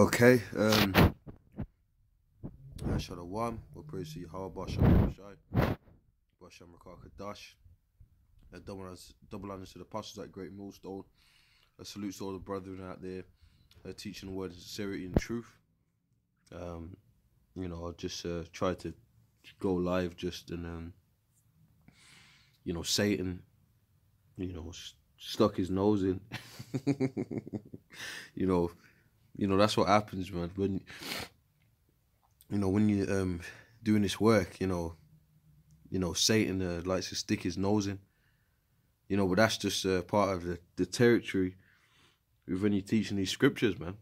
Okay, um, Shalom, we praise to Yahweh, Bashem Shai, Bashem Rakar Kadash, a double honors, to the apostles at Great Millstone, a salute to all the brethren out there uh, teaching the word in sincerity and truth. Um, you know, I'll just uh, try to go live just and, um, you know, Satan, you know, st stuck his nose in. you know, you know that's what happens, man. When you know when you um doing this work, you know, you know Satan uh, likes to stick his nose in. You know, but that's just uh, part of the, the territory when you're teaching these scriptures, man.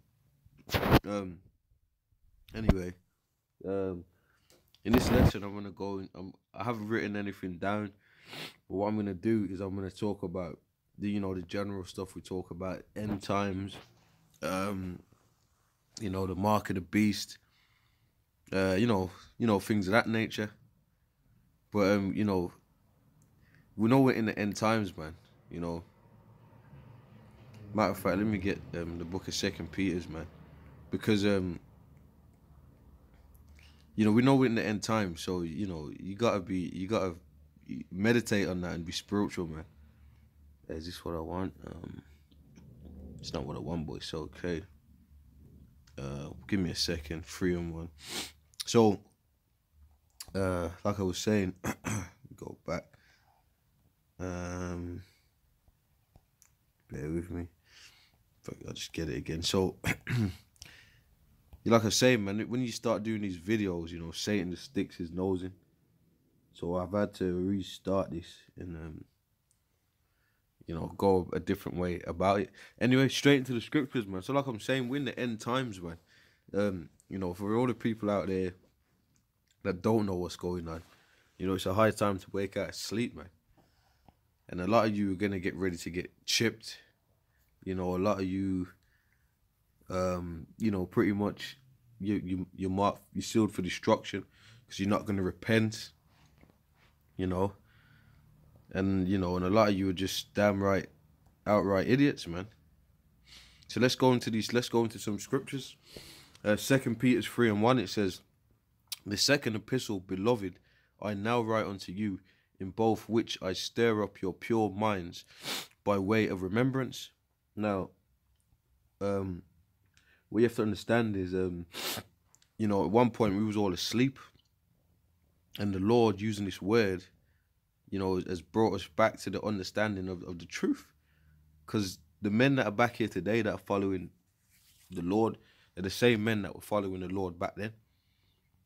Um. Anyway, um, in this lesson, I'm gonna go. I'm, I haven't written anything down, but what I'm gonna do is I'm gonna talk about the you know the general stuff we talk about end times, um, you know the mark of the beast, uh, you know you know things of that nature. But um, you know, we know we're in the end times, man. You know. Matter of fact, let me get um, the book of Second Peter's, man, because um, you know we know we're in the end times, so you know you gotta be, you gotta meditate on that and be spiritual, man. Is this what I want? Um, it's not what I want, but it's okay. Uh, give me a second. Three and one. So, uh, like I was saying, go back. Um, bear with me. I'll just get it again. So, like I say, man, when you start doing these videos, you know, Satan just sticks his nose in. So I've had to restart this and um, you know, go a different way about it. Anyway, straight into the scriptures, man. So like I'm saying, we're in the end times, man. Um, you know, for all the people out there that don't know what's going on, you know, it's a high time to wake out of sleep, man. And a lot of you are gonna get ready to get chipped. You know, a lot of you um, you know, pretty much you you you're marked you're sealed for destruction because you're not gonna repent. You know, and, you know, and a lot of you are just damn right, outright idiots, man. So let's go into these, let's go into some scriptures. Uh, Second Peter's 3 and 1, it says, The second epistle, beloved, I now write unto you, in both which I stir up your pure minds by way of remembrance. Now, um, what you have to understand is, um, you know, at one point we was all asleep, and the Lord using this word you know, has brought us back to the understanding of, of the truth. Because the men that are back here today that are following the Lord are the same men that were following the Lord back then.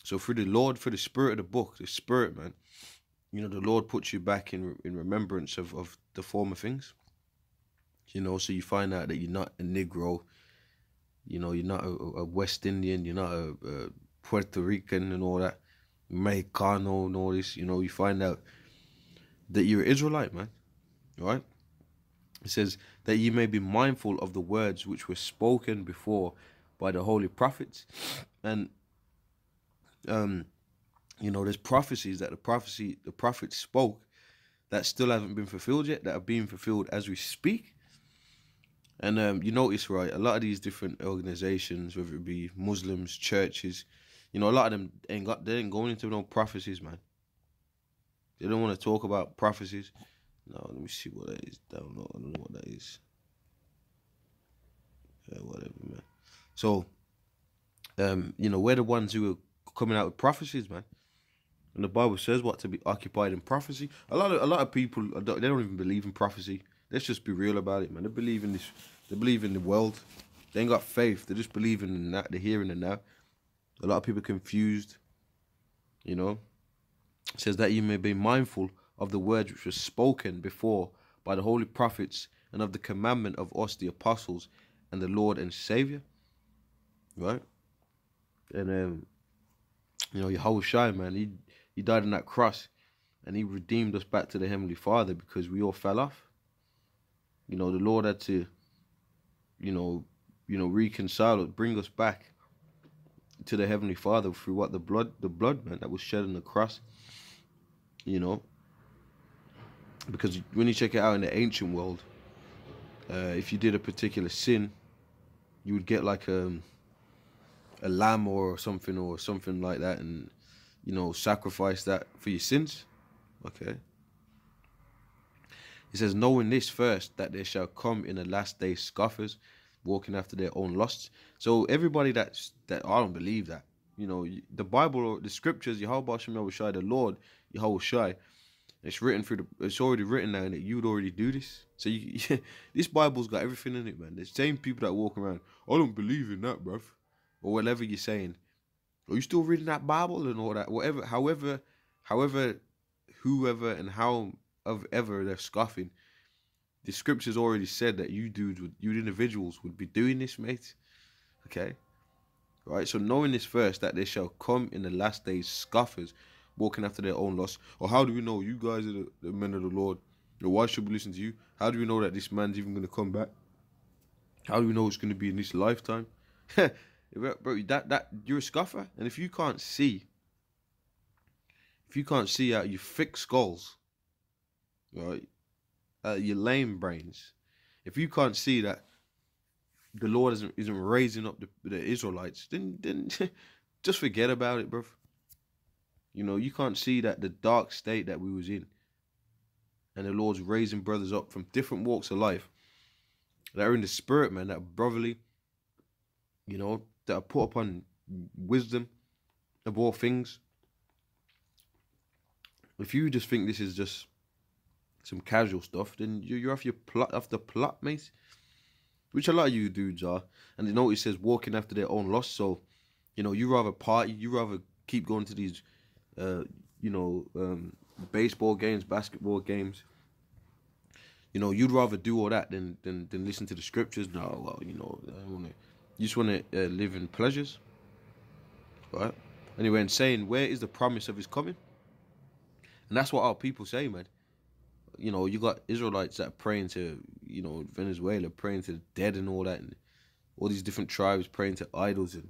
So through the Lord, through the spirit of the book, the spirit, man, you know, the Lord puts you back in in remembrance of, of the former things. You know, so you find out that you're not a Negro, you know, you're not a, a West Indian, you're not a, a Puerto Rican and all that, Mexicano and all this, you know, you find out that you're Israelite, man. Right? It says that you may be mindful of the words which were spoken before by the holy prophets. And um, you know, there's prophecies that the prophecy the prophets spoke that still haven't been fulfilled yet, that are being fulfilled as we speak. And um, you notice, right, a lot of these different organizations, whether it be Muslims, churches, you know, a lot of them ain't got they ain't going into no prophecies, man. They don't want to talk about prophecies. No, let me see what that is. Don't know. I don't know what that is. Yeah, whatever, man. So, um, you know, we're the ones who are coming out with prophecies, man. And the Bible says what to be occupied in prophecy. A lot of a lot of people they don't even believe in prophecy. Let's just be real about it, man. They believe in this. They believe in the world. They ain't got faith. They just believe in that. The here and the now. A lot of people confused. You know, says that you may be mindful of the words which were spoken before by the holy prophets and of the commandment of us the apostles and the Lord and Savior. Right? And um you know, Yahushua, man, he he died on that cross and he redeemed us back to the Heavenly Father because we all fell off. You know, the Lord had to, you know, you know, reconcile us, bring us back to the Heavenly Father through what the blood the blood man that was shed on the cross you know? Because when you check it out in the ancient world uh, if you did a particular sin you would get like a um, a lamb or something or something like that and you know sacrifice that for your sins. Okay? He says knowing this first that there shall come in the last days scoffers walking after their own lusts. So everybody that's that i don't believe that. You know the bible or the scriptures Yahweh Shem Yahushai, the lord Yahweh Shai, it's written through the it's already written down that you'd already do this so you this bible's got everything in it man the same people that walk around i don't believe in that bruv or whatever you're saying. Are you still reading that Bible and all that? Whatever, however, however, whoever and how of ever they're scoffing, the scriptures already said that you dudes, would, you individuals, would be doing this, mate. Okay, right. So knowing this first, that there shall come in the last days scoffers, walking after their own lusts. Or how do we know you guys are the, the men of the Lord? Or why should we listen to you? How do we know that this man's even going to come back? How do we know it's going to be in this lifetime? bro, that that you're a scuffer, and if you can't see, if you can't see out your thick skulls, right, uh, your lame brains, if you can't see that the Lord isn't isn't raising up the, the Israelites, then then just forget about it, bro. You know, you can't see that the dark state that we was in, and the Lord's raising brothers up from different walks of life that are in the spirit, man, that are brotherly, you know, that are put upon wisdom of all things. If you just think this is just some casual stuff, then you're off your plot off the plot, mate. Which a lot of you dudes are. And you know it says walking after their own loss. So, you know, you rather party, you rather keep going to these uh, you know, um, baseball games, basketball games. You know, you'd rather do all that than than, than listen to the scriptures. No, well, you know, to you just want to uh, live in pleasures, right? Anyway, and saying, where is the promise of his coming? And that's what our people say, man. You know, you got Israelites that are praying to, you know, Venezuela, praying to the dead and all that, and all these different tribes praying to idols, and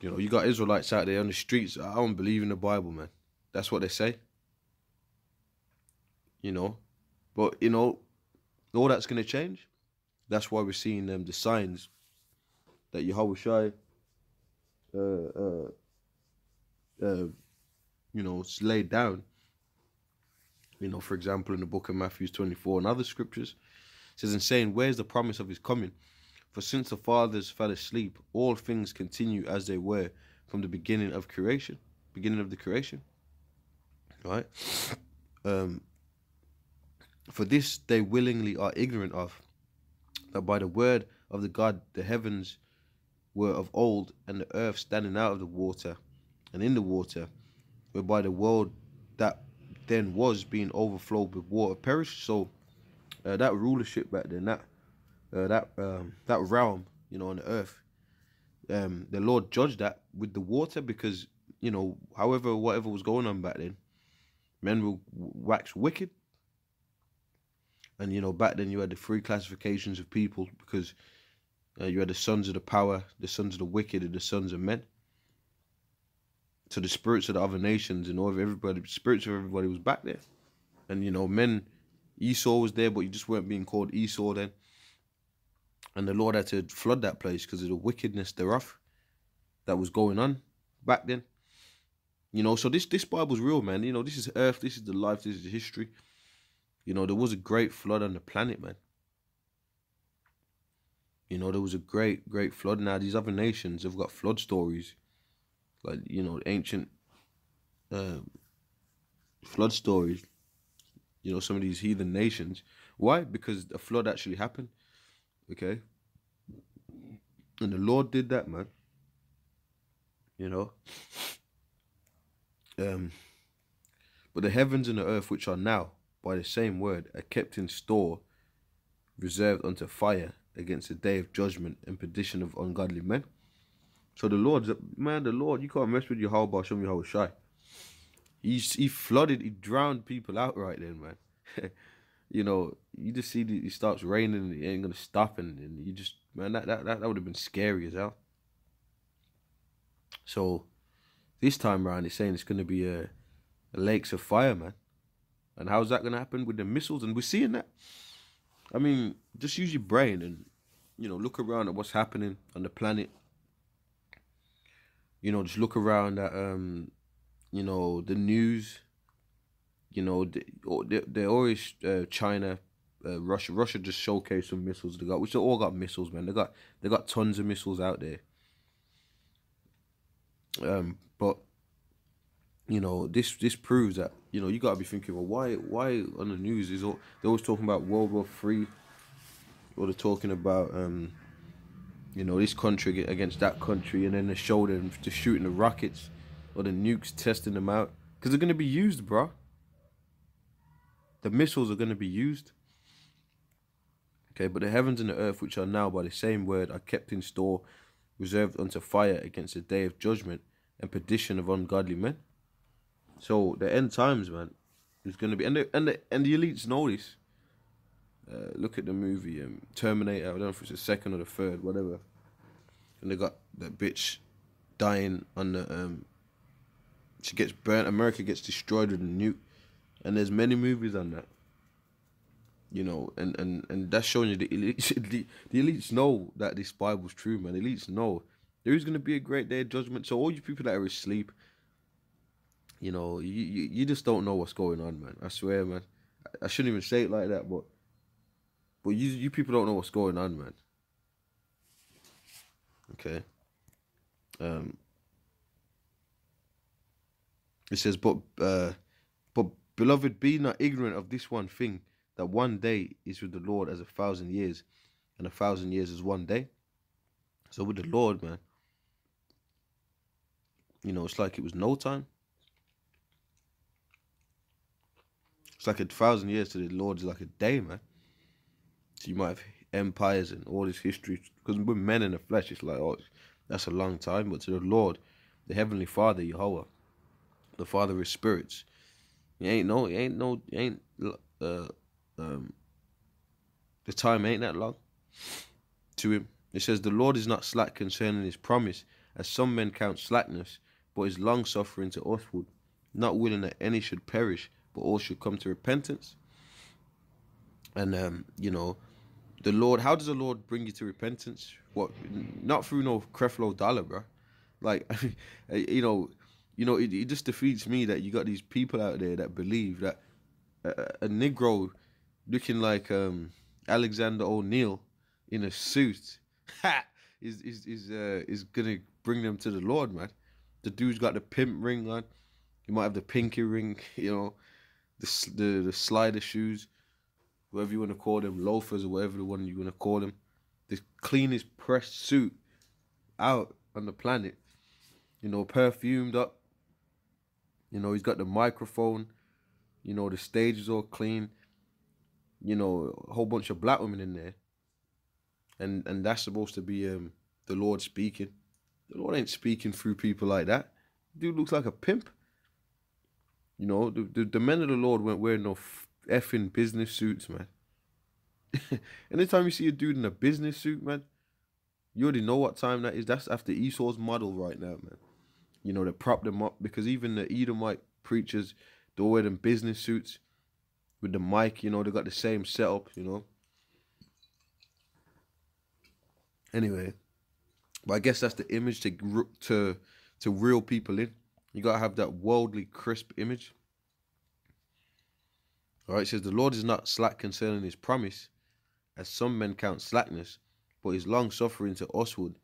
you know, you got Israelites out there on the streets. I don't believe in the Bible, man. That's what they say. You know, but you know, all that's gonna change. That's why we're seeing um, the signs that Yahweh Shai, uh, uh, uh, you know, laid down. You know, for example, in the book of Matthew 24 and other scriptures, says, in saying, Where's the promise of his coming? For since the fathers fell asleep, all things continue as they were from the beginning of creation, beginning of the creation. Right? Um, for this they willingly are ignorant of, that by the word of the God the heavens were of old, and the earth standing out of the water and in the water, whereby the world that then was being overflowed with water perished. So uh, that rulership back then, that uh, that um, that realm, you know, on the earth, um, the Lord judged that with the water because you know, however, whatever was going on back then, men will wax wicked and you know, back then you had the three classifications of people because uh, you had the sons of the power, the sons of the wicked, and the sons of men. So the spirits of the other nations and all of everybody, the spirits of everybody was back there, and you know, men. Esau was there, but you just weren't being called Esau then. And the Lord had to flood that place because of the wickedness thereof that was going on back then. You know, so this this Bible's real, man. You know, this is earth, this is the life, this is the history. You know, there was a great flood on the planet, man. You know, there was a great, great flood. Now, these other nations have got flood stories. Like, you know, ancient uh, flood stories. You know, some of these heathen nations. Why? Because a flood actually happened. Okay? And the Lord did that, man. You know? Um, but the heavens and the earth, which are now, by the same word are kept in store, reserved unto fire against the day of judgment and perdition of ungodly men. So the Lord, man, the Lord, you can't mess with your whole Hashem Yahweh Shai. He, he flooded, he drowned people out right then, man. you know, you just see that it starts raining and it ain't gonna stop, and, and you just, man, that, that, that, that would have been scary as hell. So this time around, it's saying it's gonna be a, a lakes of fire, man. And how's that to happen with the missiles? And we're seeing that. I mean, just use your brain and, you know, look around at what's happening on the planet. you know, just look around at um, you know, the news. You know, they they always uh, China, uh, Russia. Russia just showcased some missiles they got, which they all got missiles, man. They got they got tons of missiles out there. Um, but you know, this this proves that you know you got to be thinking, well, why why on the news is all they're always talking about World War Three, or they're talking about um, you know, this country against that country, and then they show them just shooting the rockets or the nukes, testing them out because they're gonna be used, bro. The missiles are gonna be used. Okay, but the heavens and the earth, which are now by the same word, are kept in store, reserved unto fire against the day of judgment and perdition of ungodly men. So the end times, man, is going to be, and the and the and the elites know this. Uh, look at the movie um, Terminator. I don't know if it's the second or the third, whatever. And they got that bitch dying on the um. She gets burnt. America gets destroyed with a nuke, and there's many movies on that. You know, and and and that's showing you the elites. the, elites know that this Bible's true, man. Elites know there is gonna be a great day of judgment. So all you people that are asleep, you know, you, you, you just don't know what's going on, man. I swear, man. I, I shouldn't even say it like that, but but you you people don't know what's going on, man. Okay. Um. It says, but uh, beloved, be not ignorant of this one thing that one day is with the Lord as a thousand years, and a thousand years is one day. So with the Lord, man, you know, it's like it was no time. It's like a thousand years to the Lord is like a day, man. So you might have empires and all this history. Because we're men in the flesh, it's like, oh, that's a long time. But to the Lord, the Heavenly Father, Jehovah, the Father of spirits, you ain't no, you ain't no, you ain't, uh, um, the time ain't that long to him. It says, The Lord is not slack concerning his promise, as some men count slackness, but is long suffering to usward, not willing that any should perish, but all should come to repentance. And um, you know, the Lord, how does the Lord bring you to repentance? What not through no Creflo Dollar, bro. Like you know, you know, it, it just defeats me that you got these people out there that believe that a, a Negro looking like um, Alexander O'Neal in a suit is is is uh, is gonna bring them to the Lord, man. The dude's got the pimp ring on. He might have the pinky ring, you know, the the, the slider shoes, whatever you want to call them, loafers or whatever the one you want to call them. The cleanest pressed suit out on the planet. You know, perfumed up. You know, he's got the microphone. You know, the stage is all clean. You know, a whole bunch of black women in there. And and that's supposed to be um the Lord speaking. The Lord ain't speaking through people like that. Dude looks like a pimp. You know, the, the, the men of the Lord weren't wearing no effing business suits, man. Anytime you see a dude in a business suit, man, you already know what time that is. That's after Esau's model right now, man. You know, they prop them up because even the Edomite preachers, they wear them business suits with the mic, you know, they got the same setup, you know. Anyway, but I guess that's the image to to to reel people in. You gotta have that worldly crisp image. All right, it says the Lord is not slack concerning His promise, as some men count slackness, but is long suffering to usward,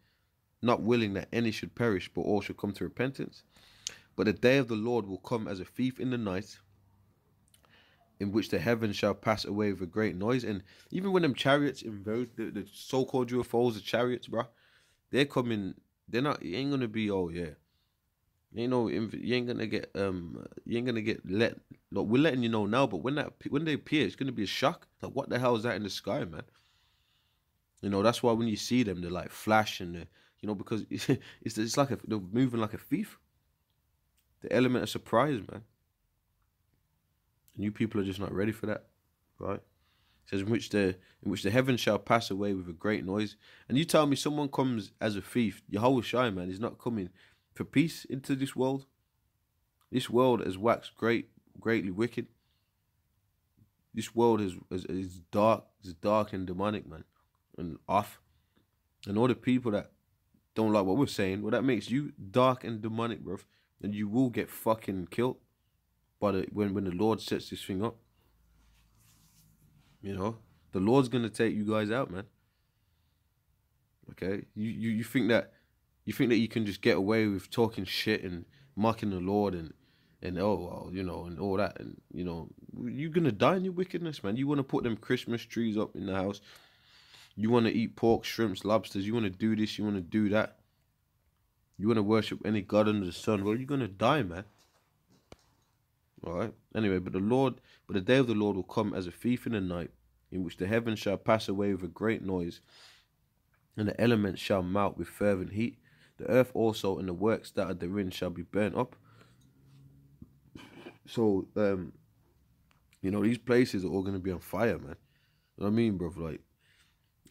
not willing that any should perish, but all should come to repentance. But the day of the Lord will come as a thief in the night, in which the heavens shall pass away with a great noise. And even when them chariots in the, the so-called UFOs, the chariots, bro, they're coming. They're not. It ain't gonna be. Oh yeah. You know, you ain't gonna get um, you ain't gonna get let. Look, we're letting you know now, but when that when they appear, it's gonna be a shock. Like, what the hell is that in the sky, man? You know, that's why when you see them, they're like flashing, you know, because it's it's, like a, they're moving like a thief. The element of surprise, man. And you people are just not ready for that, right? says in which the in which the heavens shall pass away with a great noise. And you tell me someone comes as a thief, Yahweh Shai man is not coming for peace into this world. This world has waxed great greatly wicked. This world is is, is dark, is dark and demonic, man, and off. And all the people that don't like what we're saying, well, that makes you dark and demonic, bro. And you will get fucking killed. But when when the Lord sets this thing up, you know, the Lord's gonna take you guys out, man. Okay, you you, you think that you think that you can just get away with talking shit and mocking the Lord and and oh well, you know, and all that, and you know, you're gonna die in your wickedness, man. You want to put them Christmas trees up in the house. You want to eat pork, shrimps, lobsters. You want to do this. You want to do that. You want to worship any god under the sun. Well, you're gonna die, man. All right. Anyway, but the Lord, but the day of the Lord will come as a thief in the night, in which the heavens shall pass away with a great noise, and the elements shall melt with fervent heat. The earth also and the works that are therein shall be burnt up. So, um, you know, these places are all going to be on fire, man. You know what I mean, bro? Like,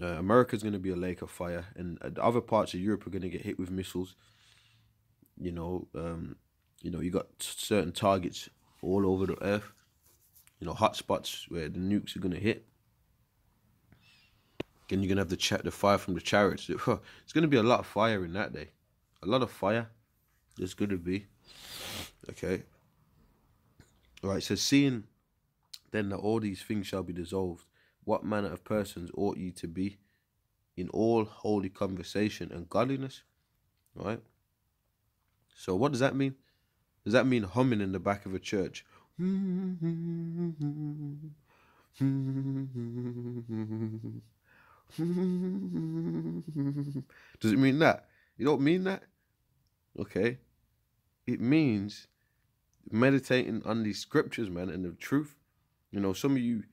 uh, America's going to be a lake of fire, and uh, other parts of Europe are going to get hit with missiles. You know, um, you know, you got certain targets all over the earth. You know, hot spots where the nukes are going to hit. Then you're going to have the, ch- the fire from the chariots. It's going to be a lot of fire in that day. A lot of fire. There's going to be. Okay. All right, so seeing then that all these things shall be dissolved, what manner of persons ought ye to be in all holy conversation and godliness? Right? So what does that mean? Does that mean humming in the back of a church? does it mean that? You don't mean that? Okay. It means meditating on these scriptures, man, and the truth. You know, some of you,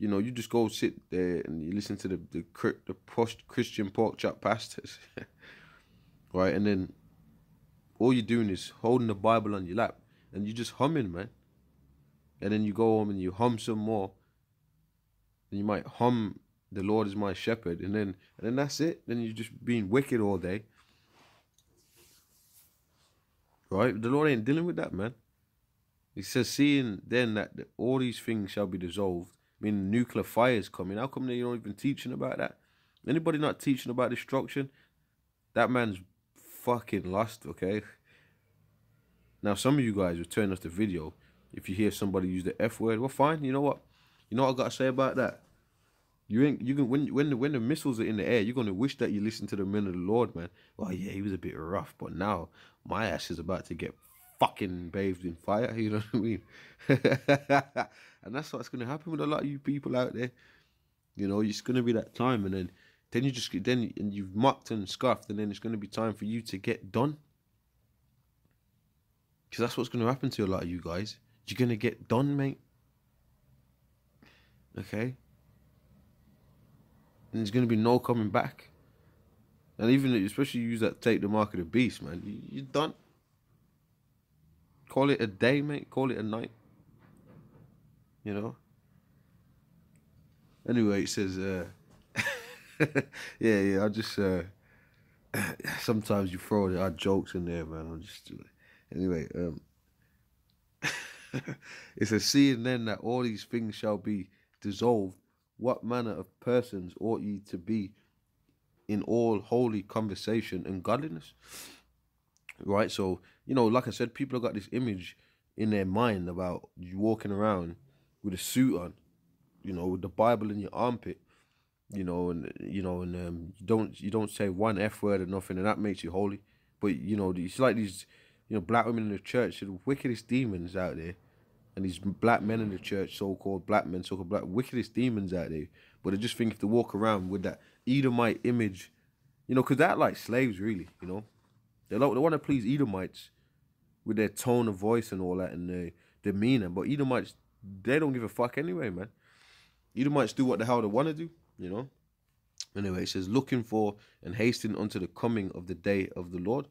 you know, you just go sit there and you listen to the the, the post Christian pork chop pastors, right? And then all you're doing is holding the Bible on your lap and you're just humming, man. And then you go home and you hum some more. And you might hum the Lord is my shepherd, and then and then that's it. Then you're just being wicked all day. Right? The Lord ain't dealing with that, man. He says, seeing then that all these things shall be dissolved, meaning nuclear fires coming. How come they don't even teaching about that? Anybody not teaching about destruction? That man's fucking lost, okay? Now, some of you guys will turn off the video if you hear somebody use the F word. Well, fine. You know what? You know what I gotta say about that? You ain't you can when when the when the missiles are in the air, you're gonna wish that you listened to the men of the Lord, man. Well, yeah, he was a bit rough, but now my ass is about to get fucking bathed in fire. You know what I mean? and that's what's gonna happen with a lot of you people out there. You know, it's gonna be that time, and then then you just then and you've mucked and scoffed, and then it's gonna be time for you to get done. Because that's what's gonna happen to a lot of you guys. You're gonna get done, mate. Okay. And there's gonna be no coming back. And even especially use that take the mark of the beast, man. You, you're done. Call it a day, mate. Call it a night. You know? Anyway, it says, uh, yeah, yeah, I just, uh, sometimes you throw odd jokes in there, man. I'm just, anyway, um, it says, seeing then that all these things shall be dissolved, what manner of persons ought ye to be in all holy conversation and godliness? right? So, you know, like I said, people have got this image in their mind about you walking around with a suit on, you know, with the Bible in your armpit, you know, and you know, and um, you don't you don't say one f word or nothing, and that makes you holy. But you know, it's like these, you know, black women in the church, the wickedest demons out there, and these black men in the church, so called black men, so called black wickedest demons out there. But they just think if they walk around with that Edomite image, you know, because that like slaves really, you know. They like, they want to please Edomites with their tone of voice and all that and their demeanor. But Edomites, they don't give a fuck anyway, man. Edomites do what the hell they want to do, you know. Anyway, it says, looking for and hasting unto the coming of the day of the Lord.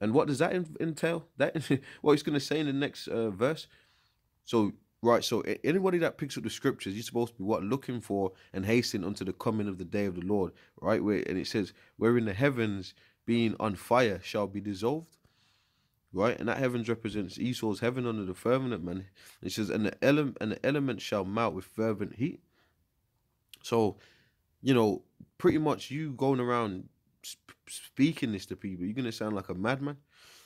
And what does that entail? That what he's going to say in the next uh, verse. So right, so anybody that picks up the scriptures, you're supposed to be what looking for and hasting unto the coming of the day of the Lord, right? Where and it says, where in the heavens being on fire shall be dissolved. Right? And that heavens represents Esau's heaven under the firmament, man. It says, and the element and the element shall melt with fervent heat. So, you know, pretty much you going around sp- speaking this to people, you're gonna sound like a madman,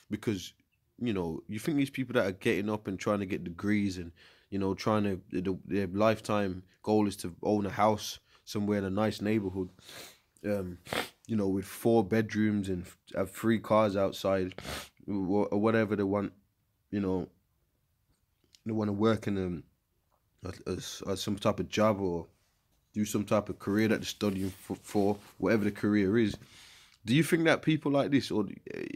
because you know you think these people that are getting up and trying to get degrees and you know trying to the, their lifetime goal is to own a house somewhere in a nice neighborhood, um, you know, with four bedrooms and have three cars outside, or whatever they want, you know. They want to work in a, a, a, some type of job or do some type of career that they're studying for, for whatever the career is. Do you think that people like this or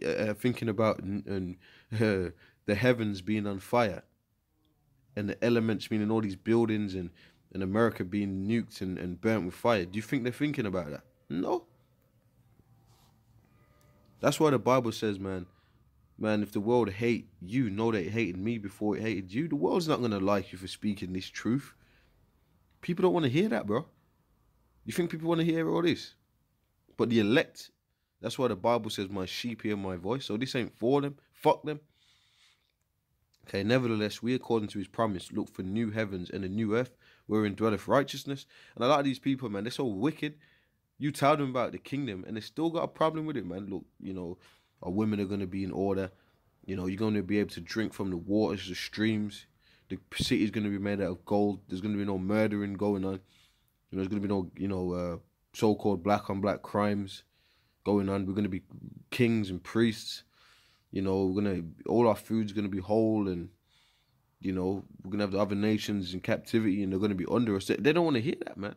uh, thinking about and uh, the heavens being on fire and the elements in all these buildings and, and America being nuked and, and burnt with fire, do you think they're thinking about that? No. That's why the Bible says, man, man, if the world hate you, know they hated me before it hated you. The world's not gonna like you for speaking this truth. People don't want to hear that, bro. You think people want to hear all this? But the elect, that's why the Bible says, My sheep hear my voice. So this ain't for them. Fuck them. Okay, nevertheless, we, according to his promise, look for new heavens and a new earth wherein dwelleth righteousness. And a lot of these people, man, they're so wicked. You tell them about the kingdom and they still got a problem with it, man. Look, you know, our women are going to be in order. You know, you're going to be able to drink from the waters, the streams. The city is going to be made out of gold. There's going to be no murdering going on. You know, there's going to be no, you know, uh, so-called black on black crimes going on. We're going to be kings and priests. You know, we're to all our food's going to be whole, and you know, we're going to have the other nations in captivity, and they're going to be under us. They don't want to hear that, man.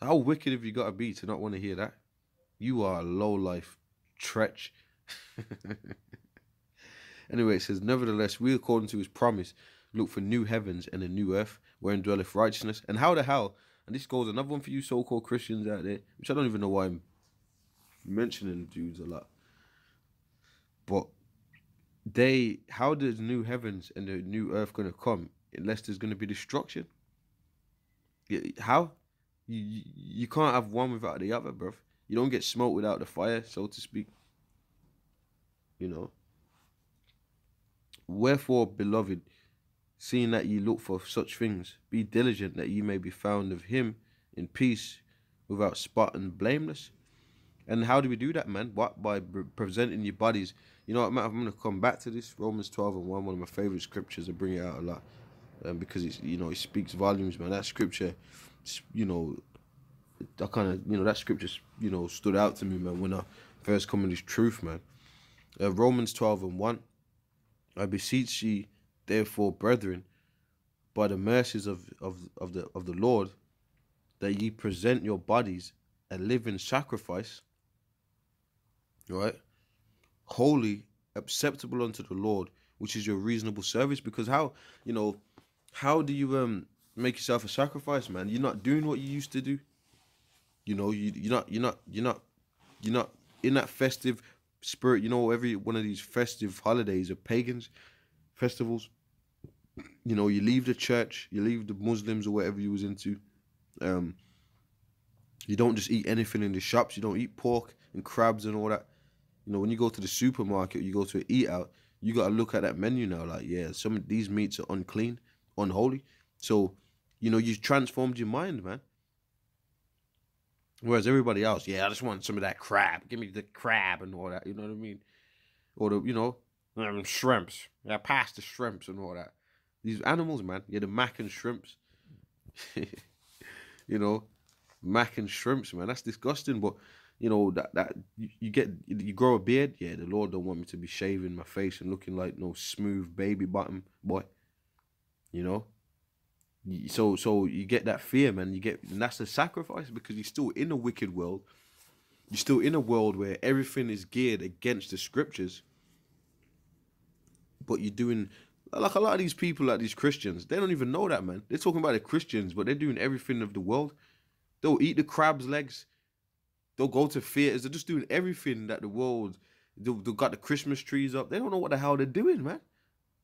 How wicked have you got to be to not want to hear that? You are a low life tretch. anyway, it says, Nevertheless, we, according to his promise, look for new heavens and a new earth wherein dwelleth righteousness. And how the hell, and this goes another one for you so called Christians out there, which I don't even know why I'm mentioning dudes a lot. But they, how does new heavens and the new earth going to come unless there's going to be destruction? How? You, you can't have one without the other, bruv. You don't get smoked without the fire, so to speak. You know. Wherefore, beloved, seeing that ye look for such things, be diligent that ye may be found of him in peace, without spot and blameless. And how do we do that, man? What by presenting your bodies? You know, I'm going to come back to this Romans 12 and 1, one of my favorite scriptures. I bring it out a lot um, because it's you know it speaks volumes, man. That scripture, you know, I kind of, you know, that scripture, you know, stood out to me, man, when I first come in this truth, man. Uh, Romans 12 and 1. I beseech ye, therefore, brethren, by the mercies of, of, of, the, of the Lord, that ye present your bodies a living sacrifice, right? Holy, acceptable unto the Lord, which is your reasonable service. Because how, you know, how do you um make yourself a sacrifice, man? You're not doing what you used to do. You know, you you're not you're not you're not you're not in that festive spirit. You know, every one of these festive holidays or pagans festivals. You know, you leave the church, you leave the Muslims or whatever you was into. Um, you don't just eat anything in the shops. You don't eat pork and crabs and all that. You know, when you go to the supermarket, you go to eat out. You got to look at that menu now. Like, yeah, some of these meats are unclean, unholy. So, you know, you transformed your mind, man. Whereas everybody else, yeah, I just want some of that crab. Give me the crab and all that. You know what I mean? Or the, you know, um, shrimps. Yeah, pass the shrimps and all that. These animals, man. Yeah, the mac and shrimps. you know, mac and shrimps, man. That's disgusting. But you know that that you, you get you grow a beard. Yeah, the Lord don't want me to be shaving my face and looking like no smooth baby bottom boy. You know, so so you get that fear, man. You get and that's a sacrifice because you're still in a wicked world. You're still in a world where everything is geared against the scriptures. But you're doing like a lot of these people, like these Christians, they don't even know that, man. They're talking about the Christians, but they're doing everything of the world. They'll eat the crab's legs. They'll go to theaters. They're just doing everything that the world. They have got the Christmas trees up. They don't know what the hell they're doing, man.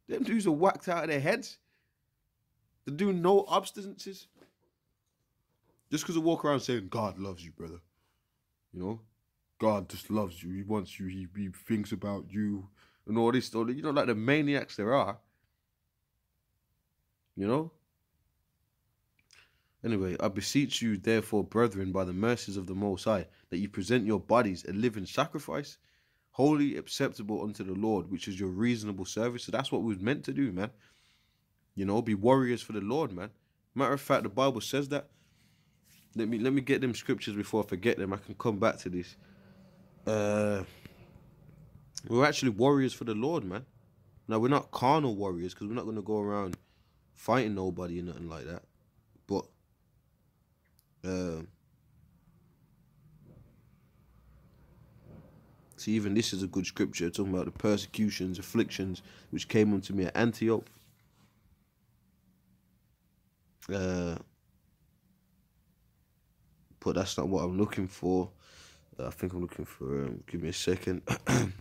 Them dudes are whacked out of their heads. Doing no obstinacies. Just because they walk around saying, God loves you, brother. You know? God just loves you. He wants you. He, he thinks about you and all this stuff. You know, like the maniacs there are. You know? Anyway, I beseech you, therefore, brethren, by the mercies of the Most High, that you present your bodies a living sacrifice, holy, acceptable unto the Lord, which is your reasonable service. So that's what we are meant to do, man. You know, be warriors for the Lord, man. Matter of fact, the Bible says that. Let me let me get them scriptures before I forget them. I can come back to this. Uh, we're actually warriors for the Lord, man. Now we're not carnal warriors because we're not gonna go around fighting nobody or nothing like that. But uh, see, even this is a good scripture talking about the persecutions, afflictions which came unto me at Antioch. Uh, but that's not what I'm looking for. Uh, I think I'm looking for. Um, give me a second.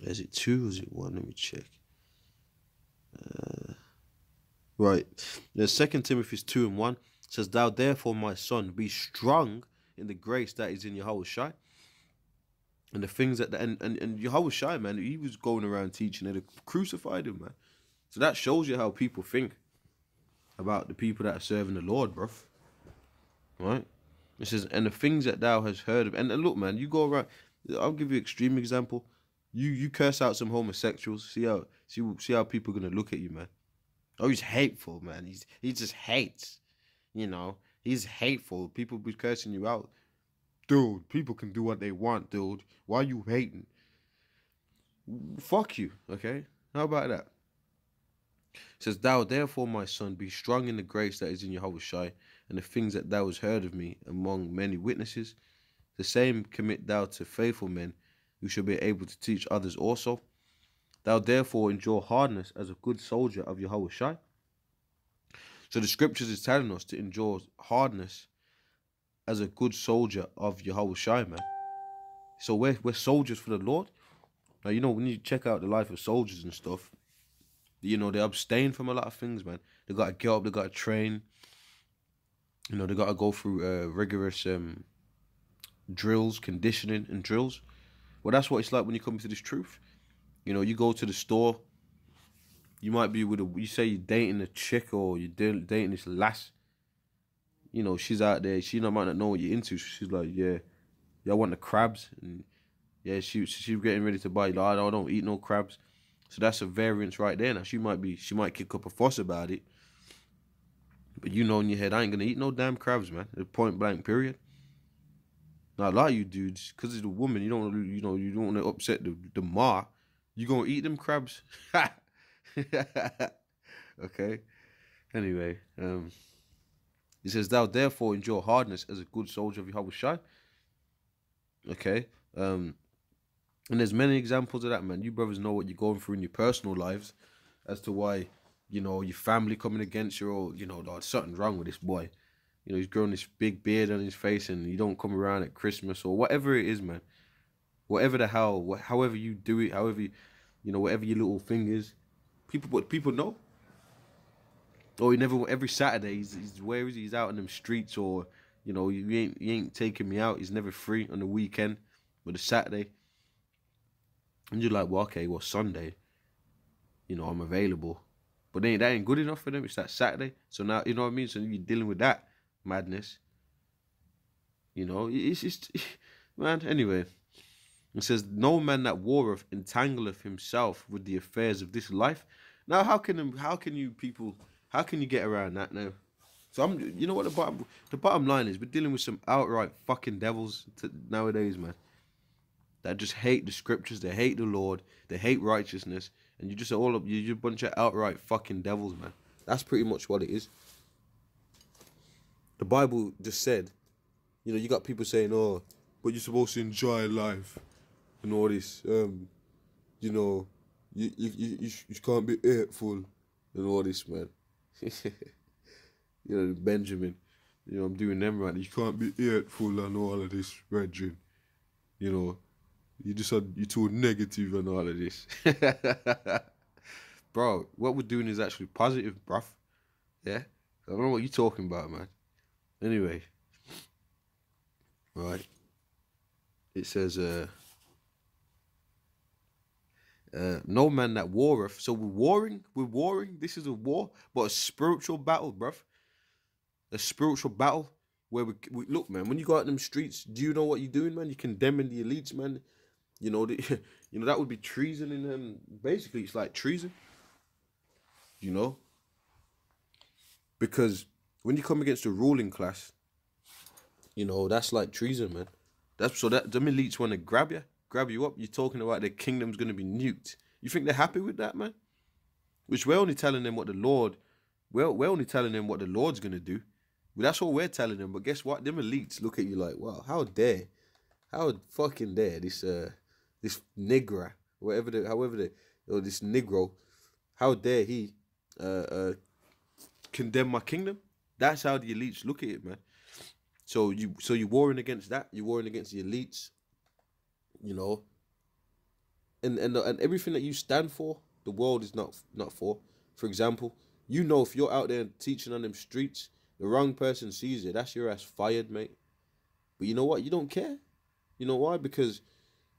is it two or is it one? Let me check. Uh, right. The second Timothy is two and one says, "Thou therefore, my son, be strong in the grace that is in Yahweh Shai." And the things that the, and and and Yahweh Shai, man, he was going around teaching and they crucified him, man. So that shows you how people think about the people that are serving the Lord, bruv. Right? It says, and the things that thou hast heard of, and, and look, man, you go around. I'll give you an extreme example. You you curse out some homosexuals. See how see see how people are gonna look at you, man. Oh, he's hateful, man. He's he just hates. You know, he's hateful. People be cursing you out, dude. People can do what they want, dude. Why you hating? Fuck you. Okay, how about that? It says, Thou therefore, my son, be strong in the grace that is in Yahweh Shai, and the things that thou hast heard of me among many witnesses. The same commit thou to faithful men who shall be able to teach others also. Thou therefore endure hardness as a good soldier of Yahweh Shai. So the scriptures is telling us to endure hardness as a good soldier of Yahweh Shai. So we're, we're soldiers for the Lord. Now, you know, when you check out the life of soldiers and stuff, you know, they abstain from a lot of things, man. They got to get up, they got to train. You know, they got to go through uh, rigorous um, drills, conditioning, and drills. Well, that's what it's like when you come to this truth. You know, you go to the store. You might be with a. You say you're dating a chick or you're dating this lass. You know, she's out there. She might not know what you're into. She's like, yeah, I want the crabs, and yeah, she she's getting ready to buy. Like, I don't eat no crabs. So that's a variance right there. Now she might be she might kick up a fuss about it. But you know in your head, I ain't gonna eat no damn crabs, man. Point blank period. Now a lot of you dudes, cause it's a woman, you don't you know, you don't want to upset the the ma. You gonna eat them crabs? okay. Anyway, um he says, Thou therefore endure hardness as a good soldier of Yahweh Shai. Okay. Um and there's many examples of that, man. You brothers know what you're going through in your personal lives as to why, you know, your family coming against you or, you know, there's something wrong with this boy. You know, he's growing this big beard on his face and you don't come around at Christmas or whatever it is, man. Whatever the hell, however you do it, however, you, you know, whatever your little thing is, people, but people know. Or he never, every Saturday, he's, he's where is he? He's out in them streets or, you know, you ain't, you ain't taking me out. He's never free on the weekend, but a Saturday and you're like, well, okay, well, Sunday, you know, I'm available. But then that ain't good enough for them. It's that Saturday. So now, you know what I mean? So you're dealing with that madness. You know, it's just, man, anyway. It says, No man that warreth entangleth himself with the affairs of this life. Now, how can how can you people how can you get around that now? So I'm, you know what the bottom the bottom line is, we're dealing with some outright fucking devils to, nowadays, man that just hate the scriptures, they hate the Lord, they hate righteousness, and you just all of you just a bunch of outright fucking devils, man. That's pretty much what it is. The Bible just said, you know, you got people saying, "Oh, but you're supposed to enjoy life," and all this. Um, you know, you you, you, you can't be hateful and all this, man. you know, Benjamin. You know, I'm doing them right. You can't be hateful and all of this, brethren. You know, you just said you're too negative and all of this. Bro, what we're doing is actually positive, bruv. Yeah? I don't know what you're talking about, man. Anyway. Right. It says, uh, Uh, no man that warreth. So we're warring. We're warring. This is a war, but a spiritual battle, bruv. A spiritual battle where we, we look, man. When you go out in them streets, do you know what you're doing, man? You're condemning the elites, man. You know, the, you know that would be treason in them. Basically, it's like treason. You know, because when you come against the ruling class, you know that's like treason, man. That's so that the elites want to grab you, grab you up. You're talking about their kingdom's gonna be nuked. You think they're happy with that, man? Which we're only telling them what the Lord, we're we're only telling them what the Lord's gonna do. But that's all we're telling them. But guess what? Them elites look at you like, wow, how dare, how fucking dare this uh this nigra, whatever the however the or this negro, how dare he uh uh condemn my kingdom? That's how the elites look at it, man. So you so you're warring against that. You're warring against the elites. You know. And and and everything that you stand for, the world is not not for. For example, you know if you're out there teaching on them streets, the wrong person sees it, that's your ass fired, mate. But you know what? You don't care. You know why? Because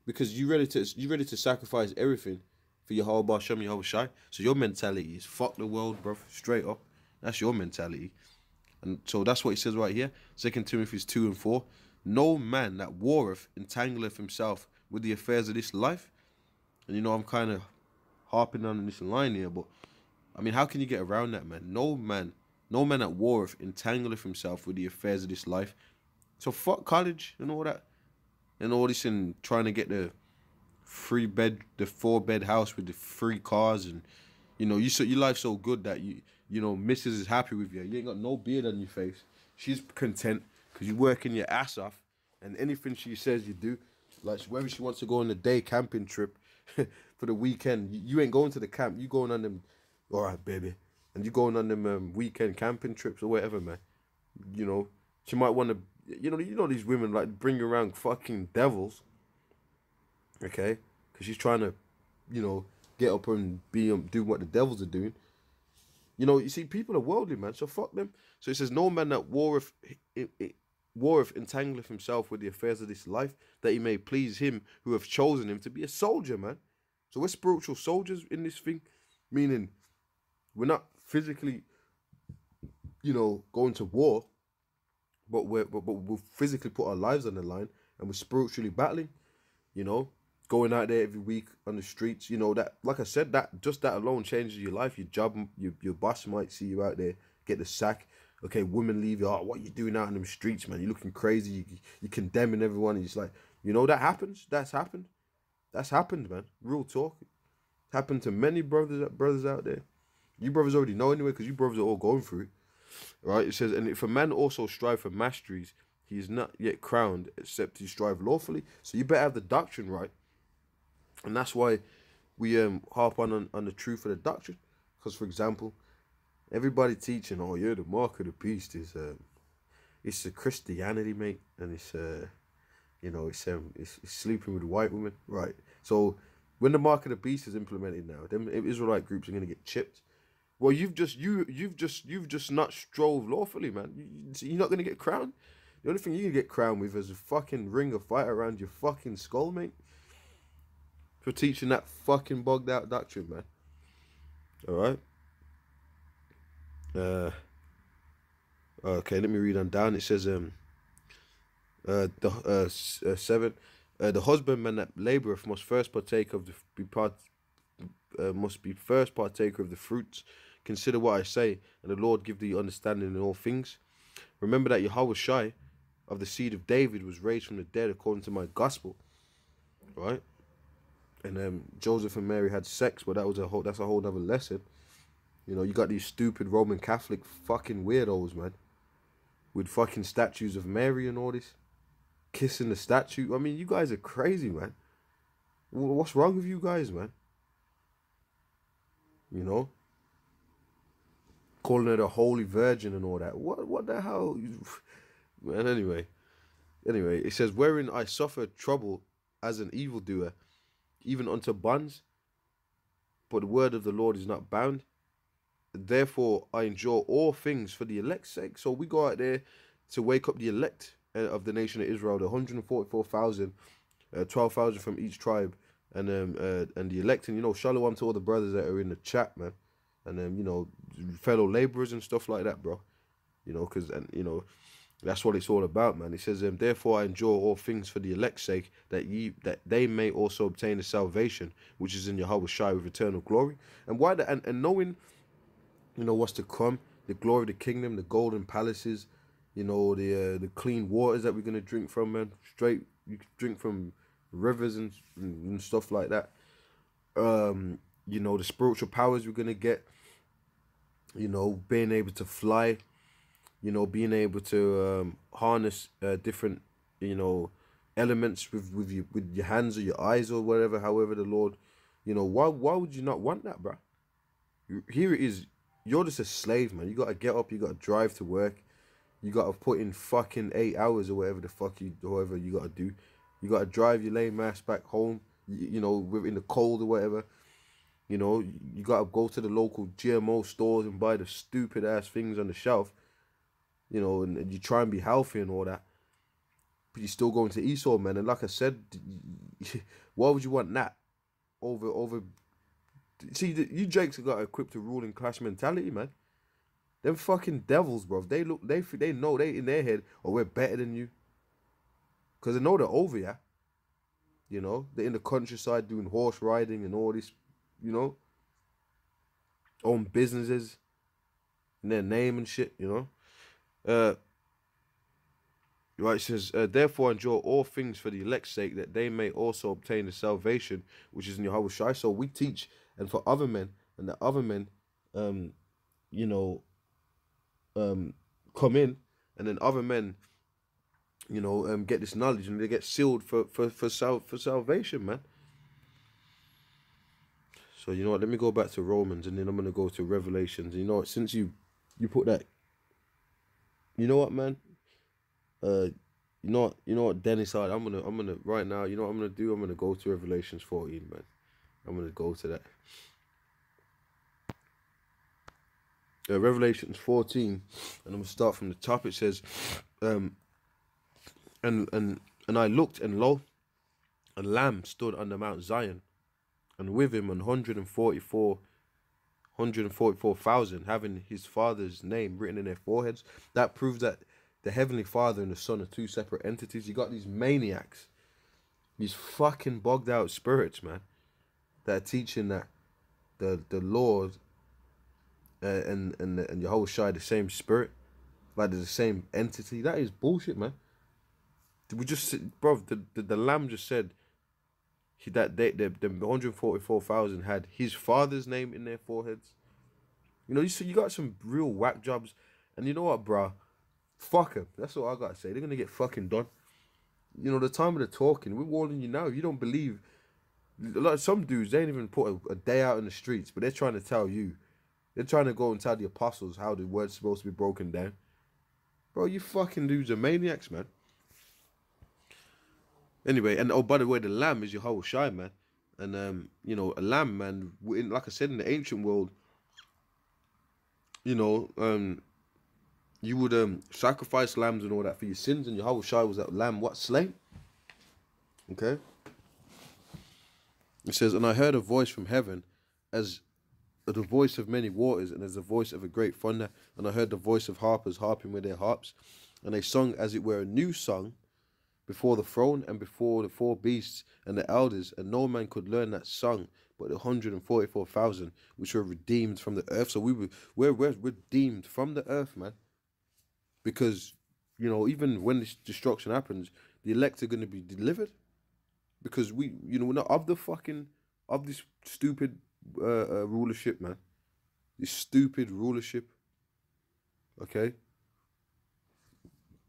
because you ready to you ready to sacrifice everything for your whole boss, show me how shy. So your mentality is fuck the world, bro. Straight up. That's your mentality. And so that's what he says right here. Second Timothy 2 and 4. No man that warreth entangleth himself with the affairs of this life. And you know, I'm kind of harping on this line here, but I mean, how can you get around that, man? No man, no man that warreth entangleth himself with the affairs of this life. So fuck college and all that. And all this and trying to get the free bed, the four bed house with the free cars and you know, you so your life's so good that you you know, Mrs. is happy with you. You ain't got no beard on your face. She's content because you're working your ass off, and anything she says you do, like whether she wants to go on a day camping trip for the weekend, you ain't going to the camp. You going on them, all right, baby, and you going on them um, weekend camping trips or whatever, man. You know, she might want to, you know, you know these women like bring around fucking devils. Okay, because she's trying to, you know, get up and be um, do what the devils are doing. You know, you see, people are worldly, man. So fuck them. So it says, no man that warreth, warreth entangleth himself with the affairs of this life, that he may please him who hath chosen him to be a soldier, man. So we're spiritual soldiers in this thing, meaning we're not physically, you know, going to war, but we're but, but we'll physically put our lives on the line and we're spiritually battling, you know going out there every week on the streets, you know that like I said, that just that alone changes your life. Your job, your your boss might see you out there, get the sack. Okay, women leave you. Oh, what you doing out in them streets, man? You're looking crazy. You you condemning everyone. It's like, you know, that happens. That's happened. That's happened, man. Real talk. happened to many brothers brothers out there. You brothers already know anyway, because you brothers are all going through it. Right? It says, and if a man also strive for masteries, he is not yet crowned, except he strive lawfully. So you better have the doctrine right and that's why we um harp on, on on the truth of the doctrine. Because for example, everybody teaching, oh yeah, the mark of the beast is um, it's a Christianity, mate, and it's uh, you know, it's um, it's, it's sleeping with white women, right? So when the mark of the beast is implemented now, them Israelite groups are gonna get chipped. Well, you've just you you've just you've just not strove lawfully, man. You, you're not gonna get crowned. The only thing you can get crowned with is a fucking ring of fire around your fucking skull, mate for teaching that fucking bogged out doctrine, man. All right. Uh. Okay, let me read on down. It says, um. Uh, the uh, uh seven, uh, the husbandman that laboureth must first partake of the be part, uh, must be first partaker of the fruits. Consider what I say, and the Lord give thee understanding in all things. Remember that Yahawashi, of the seed of David, was raised from the dead according to my gospel. Right and um, Joseph and Mary had sex, but that was a whole that's a whole other lesson. You know, you got these stupid Roman Catholic fucking weirdos, man, with fucking statues of Mary and all this, kissing the statue. I mean, you guys are crazy, man. What's wrong with you guys, man? You know, calling her the Holy Virgin and all that. What what the hell, man? Anyway, anyway, it says, "Wherein I suffer trouble as an evildoer." even unto bonds, but the word of the Lord is not bound. Therefore, I endure all things for the elect's sake. So we go out there to wake up the elect uh, of the nation of Israel, the 144,000, uh, 12,000 from each tribe, and um uh, and the electing. You know, shalom to all the brothers that are in the chat, man, and um you know fellow laborers and stuff like that, bro. You know, cause and you know. That's what it's all about, man. It says, um, "Therefore I endure all things for the elect's sake, that ye that they may also obtain the salvation which is in Yahawashi with eternal glory." And why that? And, and knowing, you know, what's to come, the glory of the kingdom, the golden palaces, you know, the uh, the clean waters that we're gonna drink from, man. Straight, you drink from rivers and, and stuff like that. Um, you know, the spiritual powers we're gonna get. You know, being able to fly, you know, being able to um, harness uh, different, you know, elements with with your with your hands or your eyes or whatever. However, the Lord, you know, why why would you not want that, bro? Here it is. You're just a slave, man. You gotta get up. You gotta drive to work. You gotta put in fucking eight hours or whatever the fuck you, whatever you gotta do. You gotta drive your lame ass back home. You, you know, in the cold or whatever. You know, you gotta go to the local GMO stores and buy the stupid ass things on the shelf. You know, and, and you try and be healthy and all that. But you're still going to Esau, man. And like I said, why would you want that over over? See, you Jakes got equipped to ruling class mentality, man. Them fucking devils, bro. They look, they they know they in their head, oh, we're better than you. Cause they know they're over, yeah. You know, they're in the countryside doing horse riding and all this, you know. Own businesses, in their name and shit, you know. Uh, right, says, uh, therefore endure all things for the elect's sake, that they may also obtain the salvation which is in Yahawashi. So we teach, and for other men, and the other men, um, you know, um, come in, and then other men, you know, um, get this knowledge, and they get sealed for for for sal- for salvation, man. So you know what? Let me go back to Romans, and then I'm gonna go to Revelations. You know what? Since you you put that, you know what, man. Uh, you know what? You know what, Dennis? I'm gonna I'm gonna right now. You know what I'm gonna do? I'm gonna go to Revelations 14, man. I'm gonna go to that. uh, Revelations 14, and I'm gonna start from the top. It says, um, and and and I looked, and lo, a lamb stood under Mount Zion, and with him 144, 144,000, having his father's name written in their foreheads. That proves that the heavenly Father and the Son are two separate entities. You got these maniacs, these fucking bogged out spirits, man, that are teaching that the the Lord and and and Yahawashi the same spirit, like they're the same entity. That is bullshit, man. We just, bro, the the, the lamb just said he, that they the, the 144,000 had his father's name in their foreheads. You know, you you got some real whack jobs, and you know what, bro? Fuck them. That's all I gotta say. They're gonna get fucking done. You know, the time of the talking, we're warning you now. If you don't believe, like some dudes, they ain't even put a, a day out in the streets, but they're trying to tell you they're trying to go and tell the apostles how the word's supposed to be broken down. Bro, you fucking dudes are maniacs, man. Anyway, and oh, by the way, the lamb is Yahawashi, man. And, um, you know, a lamb, man, in, like I said, in the ancient world, you know, um, you would um sacrifice lambs and all that for your sins, and Yahawashi was that lamb what slain. Okay. It says, and I heard a voice from heaven, as the voice of many waters, and as the voice of a great thunder. And I heard the voice of harpers harping with their harps, and they sung as it were a new song before the throne and before the four beasts and the elders, and no man could learn that song but the hundred and forty four thousand which were redeemed from the earth. So we were we're, we're redeemed from the earth, man. Because, you know, even when this destruction happens, the elect are gonna be delivered. Because we you know, we're not of the fucking of this stupid uh, uh, rulership, man. This stupid rulership. Okay.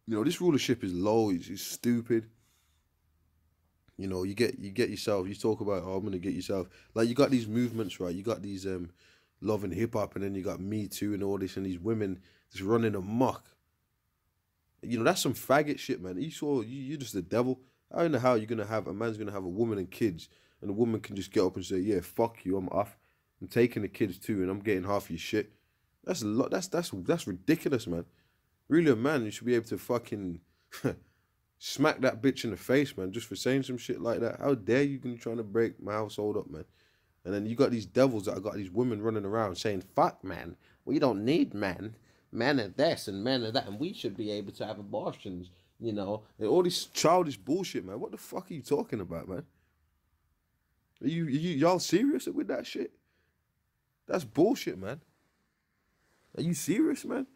You know this rulership is low. It's, it's stupid. You know, you get you get yourself. You talk about, oh, I'm gonna get yourself. Like you got these movements, right? You got these um, love and hip hop, and then you got Me Too and all this, and these women just running amok. You know, that's some faggot shit, man. You saw you, you're just the devil. I don't know how you're gonna have a man's gonna have a woman and kids and a woman can just get up and say, "Yeah, fuck you, I'm off. I'm taking the kids too, and I'm getting half your shit." That's a lot. That's that's that's ridiculous, man. Really, a man, you should be able to fucking smack that bitch in the face, man, just for saying some shit like that. How dare you gonna trying to break my household up, man? And then you got these devils that I got these women running around saying, "Fuck, man, we don't need men. Men are this and men are that, and we should be able to have abortions." You know, all this childish bullshit, man. What the fuck are you talking about, man? Are you, you y'all serious with that shit? That's bullshit, man. Are you serious, man?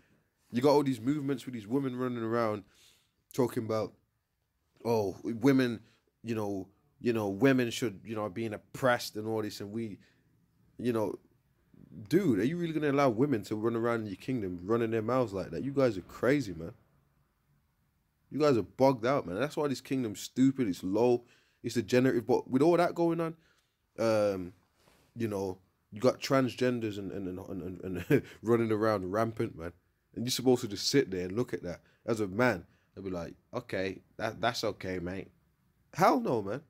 You got all these movements with these women running around talking about, oh, women, you know, you know, women should, you know, being oppressed and all this, and we, you know, dude, are you really gonna allow women to run around in your kingdom running their mouths like that? You guys are crazy, man. You guys are bugged out, man. That's why this kingdom's stupid. It's low. It's degenerative. But with all that going on, um, you know, you got transgenders and and, and, and, and running around rampant, man. And you're supposed to just sit there and look at that as a man and be like, okay, that that's okay, mate. Hell no, man.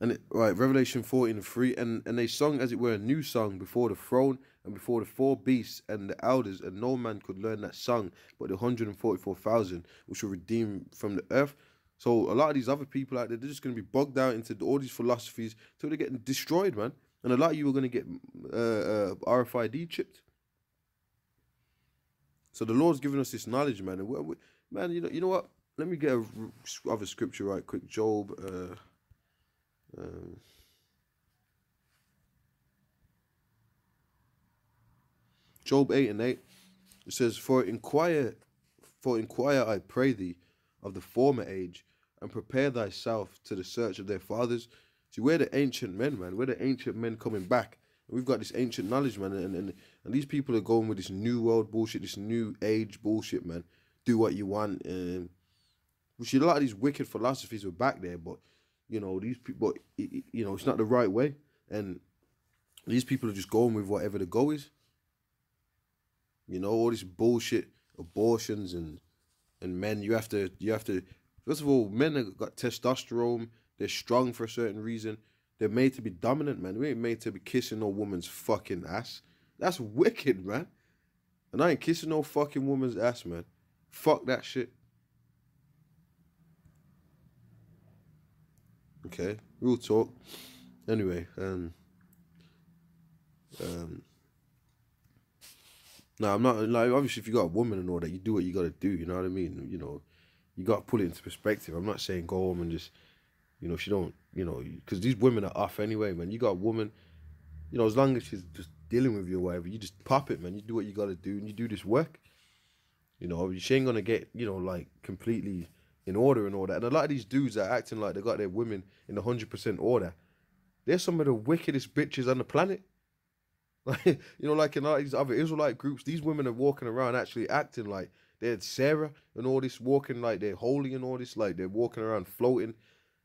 And it, right, Revelation 14 and 3, and, and they sung as it were a new song before the throne and before the four beasts and the elders, and no man could learn that song but the 144,000 which were redeemed from the earth. So a lot of these other people out there, they're just going to be bogged out into all these philosophies till they're getting destroyed, man. And a lot of you are going to get uh, uh, RFID chipped. So the Lord's given us this knowledge, man. And we, man, you know, you know what? Let me get a other scripture right quick. Job. Uh, um, Job 8 and 8. It says, For inquire for inquire I pray thee of the former age, and prepare thyself to the search of their fathers. See, we're the ancient men, man. We're the ancient men coming back. We've got this ancient knowledge, man, and, and and these people are going with this new world bullshit, this new age bullshit, man. Do what you want, and which a lot of these wicked philosophies were back there, but you know these people, you know, it's not the right way, and these people are just going with whatever the go is. You know, all this bullshit, abortions and and men. You have to, you have to. First of all, men have got testosterone. They're strong for a certain reason. They're made to be dominant, man. We ain't made to be kissing no woman's fucking ass. That's wicked, man. And I ain't kissing no fucking woman's ass, man. Fuck that shit. Okay, real talk. Anyway, um, um, no, I'm not like obviously if you got a woman and all that, you do what you got to do. You know what I mean? You know, you got to put it into perspective. I'm not saying go home and just, you know, she don't, you know, because these women are off anyway, man. You got a woman, you know, as long as she's just dealing with you or whatever, you just pop it, man. You do what you got to do, and you do this work. You know, she ain't gonna get, you know, like completely in order and all that. And a lot of these dudes are acting like they got their women in hundred percent order. They're some of the wickedest bitches on the planet. Like you know, like in all these other Israelite groups, these women are walking around actually acting like they're Sarah and all this, walking like they're holy and all this, like they're walking around floating.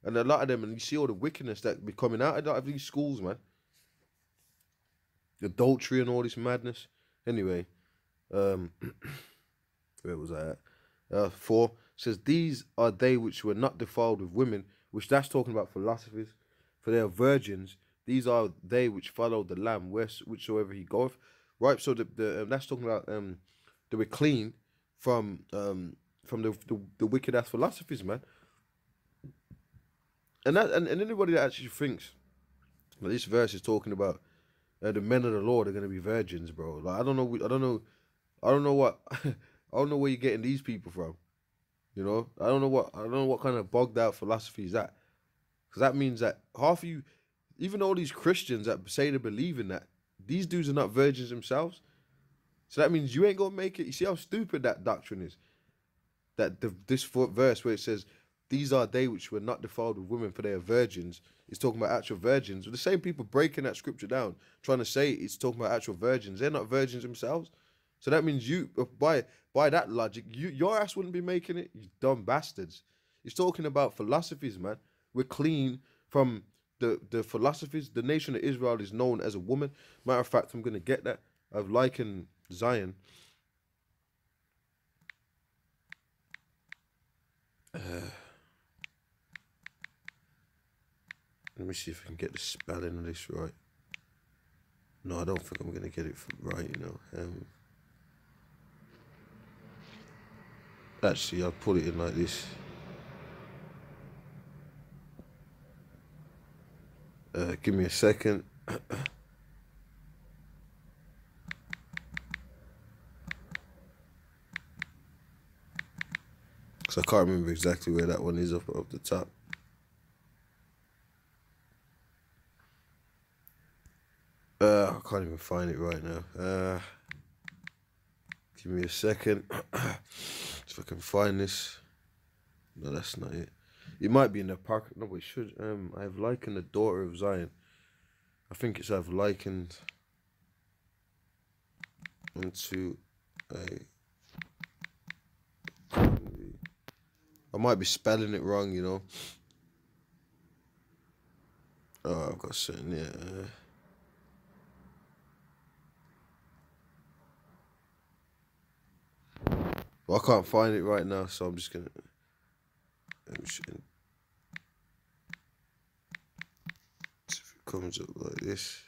And a lot of them, and you see all the wickedness that be coming out of these schools, man. Adultery and all this madness. Anyway, um, where was I at? Uh, four says, These are they which were not defiled with women, which that's talking about philosophies, for they are virgins these are they which follow the Lamb, whichsoever he goeth. Right. So the, the um, that's talking about um, they were clean from um from the the, the wicked ass philosophies, man. And that and, and anybody that actually thinks that this verse is talking about uh, the men of the Lord are gonna be virgins, bro. Like I don't know, I don't know, I don't know what, I don't know where you're getting these people from. You know, I don't know what, I don't know what kind of bogged out philosophy is that, because that means that half of you, even all these Christians that say they believe in that, these dudes are not virgins themselves. So that means you ain't gonna make it. You see how stupid that doctrine is. That the, this verse where it says, "These are they which were not defiled with women, for they are virgins," is talking about actual virgins. But the same people breaking that scripture down, trying to say it's talking about actual virgins. They're not virgins themselves. So that means you, uh, by by that logic, you your ass wouldn't be making it. You dumb bastards. It's talking about philosophies, man. We're clean from the the philosophies. The nation of Israel is known as a woman. Matter of fact, I'm gonna get that. I've likened Zion. Uh, let me see if I can get the spelling of this right. No, I don't think I'm gonna get it right. You know. Um, Actually, I'll put it in like this. Uh, give me a second. Because I can't remember exactly where that one is up, up the top. Uh, I can't even find it right now. Uh, give me a second. if I can find this. No, that's not it. It might be in the park. No, it should. Um, I have likened the daughter of Zion. I think it's I've likened into a. I might be spelling it wrong, you know. Oh, I've got something there. Well, I can't find it right now, so I'm just gonna. If it comes up like this.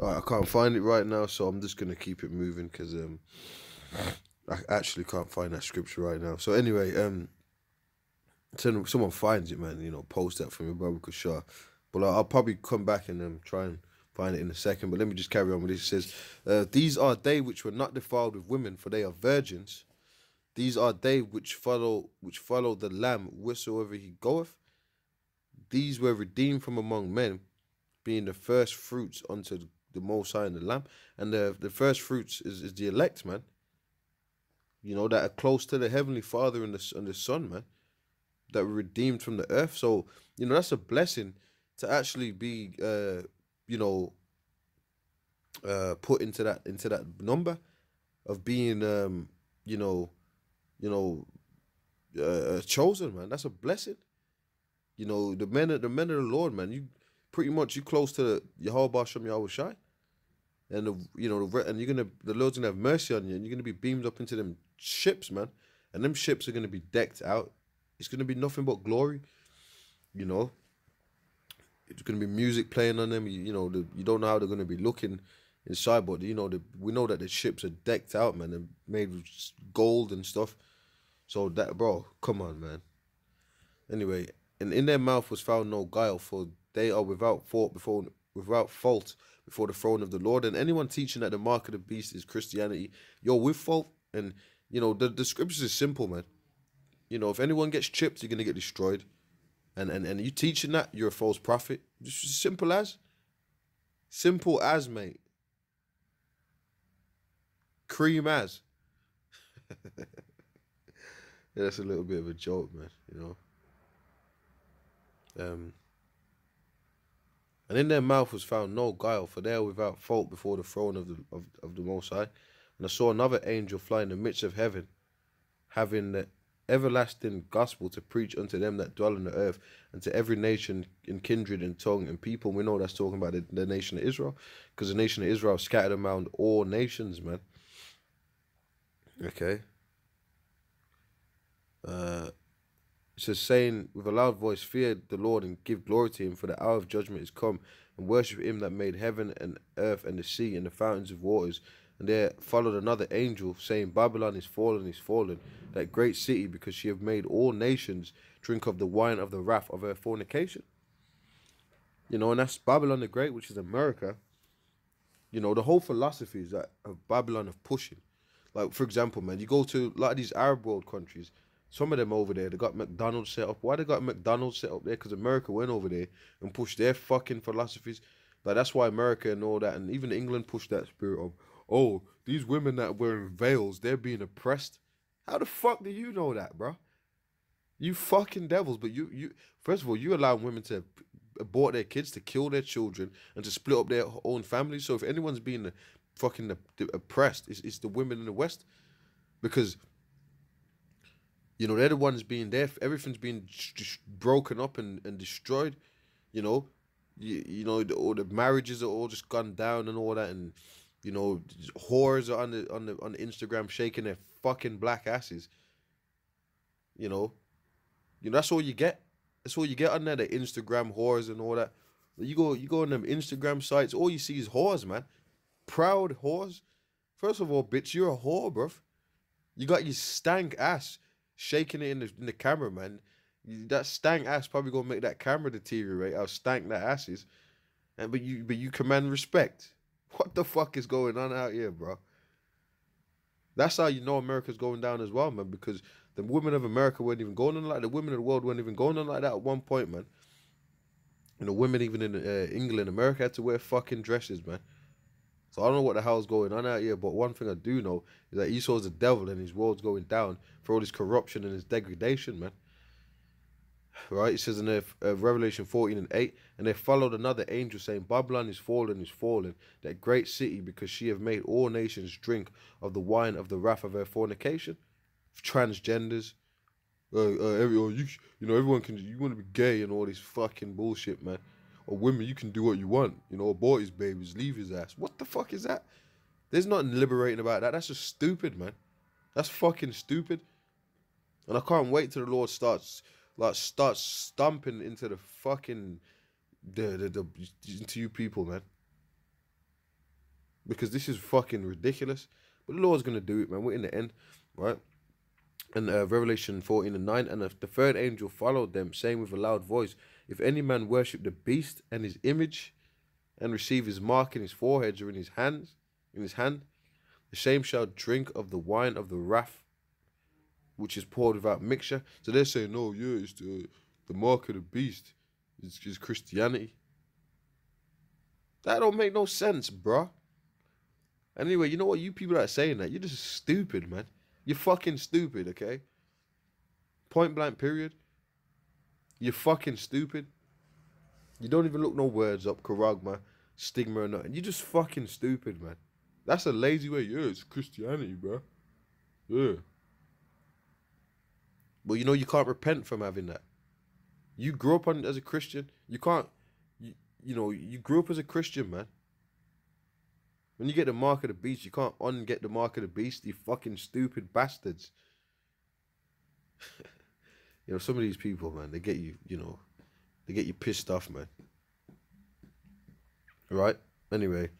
Alright, I can't find it right now, so I'm just gonna keep it moving because um, I actually can't find that scripture right now. So anyway, um, someone finds it, man, you know, post that for me, brother Kushar. But I'll, I'll probably come back and um, try and find it in a second. But let me just carry on with this. It says, uh, These are they which were not defiled with women, for they are virgins. These are they which follow which follow the Lamb wheresoever he goeth. These were redeemed from among men, being the first fruits unto the Most High and the Lamb. And the the first fruits is, is the elect, man. You know, that are close to the Heavenly Father and the, and the Son, man. That were redeemed from the earth. So, you know, that's a blessing to actually be uh, you know, uh, put into that into that number of being, um, you know, you know, uh, uh, chosen, man. That's a blessing. You know, the men of the men of the Lord, man. You pretty much you close to the Yahweh Shem Yahawashi. And the you know the, and you're gonna the Lord's gonna have mercy on you, and you're gonna be beamed up into them ships, man. And them ships are gonna be decked out. It's gonna be nothing but glory, you know. It's going to be music playing on them. You, you know, the, you don't know how they're going to be looking inside, but you know, the, we know that the ships are decked out, man, and made with gold and stuff. So that, bro, come on, man. Anyway, and in their mouth was found no guile, for they are without fault before without fault before the throne of the Lord. And anyone teaching that the mark of the beast is Christianity, you're with fault. And you know, the, the scriptures is simple, man. You know, if anyone gets chipped, you're gonna get destroyed and and and you teaching that you're a false prophet. Just simple as, simple as, mate. Cream as. yeah, that's a little bit of a joke, man. You know. Um. And in their mouth was found no guile, for they are without fault before the throne of the of, of the Most High. And I saw another angel fly in the midst of heaven, having the everlasting gospel to preach unto them that dwell on the earth and to every nation and kindred and tongue and people. We know that's talking about the, the nation of Israel because the nation of Israel scattered around all nations, man. Okay. Uh, it saying with a loud voice, Fear the Lord and give glory to him, for the hour of judgment is come, and worship him that made heaven and earth and the sea and the fountains of waters and there followed another angel, saying, Babylon is fallen, is fallen, that great city, because she have made all nations drink of the wine of the wrath of her fornication. You know, and that's Babylon the Great, which is America. You know, the whole philosophy is that of Babylon of pushing. Like, for example, man, you go to a lot of these Arab world countries, some of them over there, they got McDonald's set up. Why they got McDonald's set up there? Because America went over there and pushed their fucking philosophies. Like, that's why America and all that, and even England pushed that spirit of, oh, these women that wearing veils, they're being oppressed. How the fuck do you know that, bro? You fucking devils. But you, you first of all, you allow women to abort their kids, to kill their children, and to split up their own families. So if anyone's being fucking oppressed, it's, it's the women in the West. Because, you know, they're the ones being there. Everything's being broken up and, and destroyed. You know, you, you know, all the marriages are all just gone down and all that. And, you know, whores are on the on the on the Instagram shaking their fucking black asses. You know, you know that's all you get. That's all you get on there. The Instagram whores and all that. You go you go on them Instagram sites. All you see is whores, man. Proud whores, First of all, bitch, you're a whore, bruv. You got your stank ass shaking it in the in the camera, man. That stank ass probably gonna make that camera deteriorate. How stank that ass is. And but you but you command respect. What the fuck is going on out here, bro? That's how you know America's going down as well, man. Because the women of America weren't even going on like the women of the world weren't even going on like that at one point, man. And the women even in uh, England, America had to wear fucking dresses, man. So I don't know what the hell's going on out here, but one thing I do know is that Esau's the devil and his world's going down for all his corruption and his degradation, man. Right? It says in uh, Revelation 14 and 8, and they followed another angel saying, Babylon is fallen, is fallen, that great city, because she have made all nations drink of the wine of the wrath of her fornication. Transgenders, uh, uh, every, oh, you, you know, everyone can, you want to be gay and all this fucking bullshit, man or women, you can do what you want. You know, abort his babies, leave his ass. What the fuck is that? There's nothing liberating about that. That's just stupid, man. That's fucking stupid. And I can't wait till the Lord starts like start stumping into the fucking the the, the into you people, man. Because this is fucking ridiculous. But the Lord's gonna do it, man. We're in the end, right? And uh, Revelation 14 and 9, and the third angel followed them, saying with a loud voice, If any man worship the beast and his image, and receive his mark in his forehead or in his hands, in his hand, the same shall drink of the wine of the wrath, which is poured without mixture. So they're saying, no, yeah, it's the, the mark of the beast. It's, it's Christianity. That don't make no sense, bruh. Anyway, you know what? You people that are saying that, you're just stupid, man. You're fucking stupid, okay? Point blank, period. You're fucking stupid. You don't even look no words up, charagma, stigma, or nothing. You're just fucking stupid, man. That's a lazy way. Yeah, it's Christianity, bruh. Yeah. But you know you can't repent from having that. You grew up on as a Christian. You can't. You, you know you grew up as a Christian, man. When you get the mark of the beast, you can't unget the mark of the beast, you fucking stupid bastards. you know, some of these people, man, they get you, you know, they get you pissed off, man. Right? Anyway,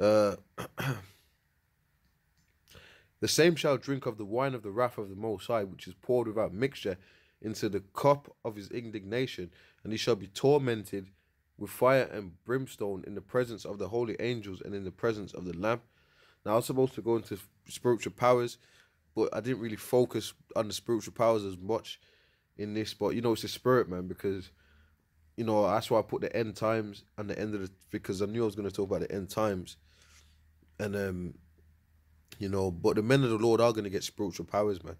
uh, the same shall drink of the wine of the wrath of the Most High, which is poured without mixture into the cup of his indignation, and he shall be tormented with fire and brimstone in the presence of the holy angels and in the presence of the Lamb. Now, I was supposed to go into spiritual powers, but I didn't really focus on the spiritual powers as much in this. But you know, it's the spirit, man, because you know that's why I put the end times and the end of the because I knew I was going to talk about the end times, and um, you know, but the men of the Lord are going to get spiritual powers, man.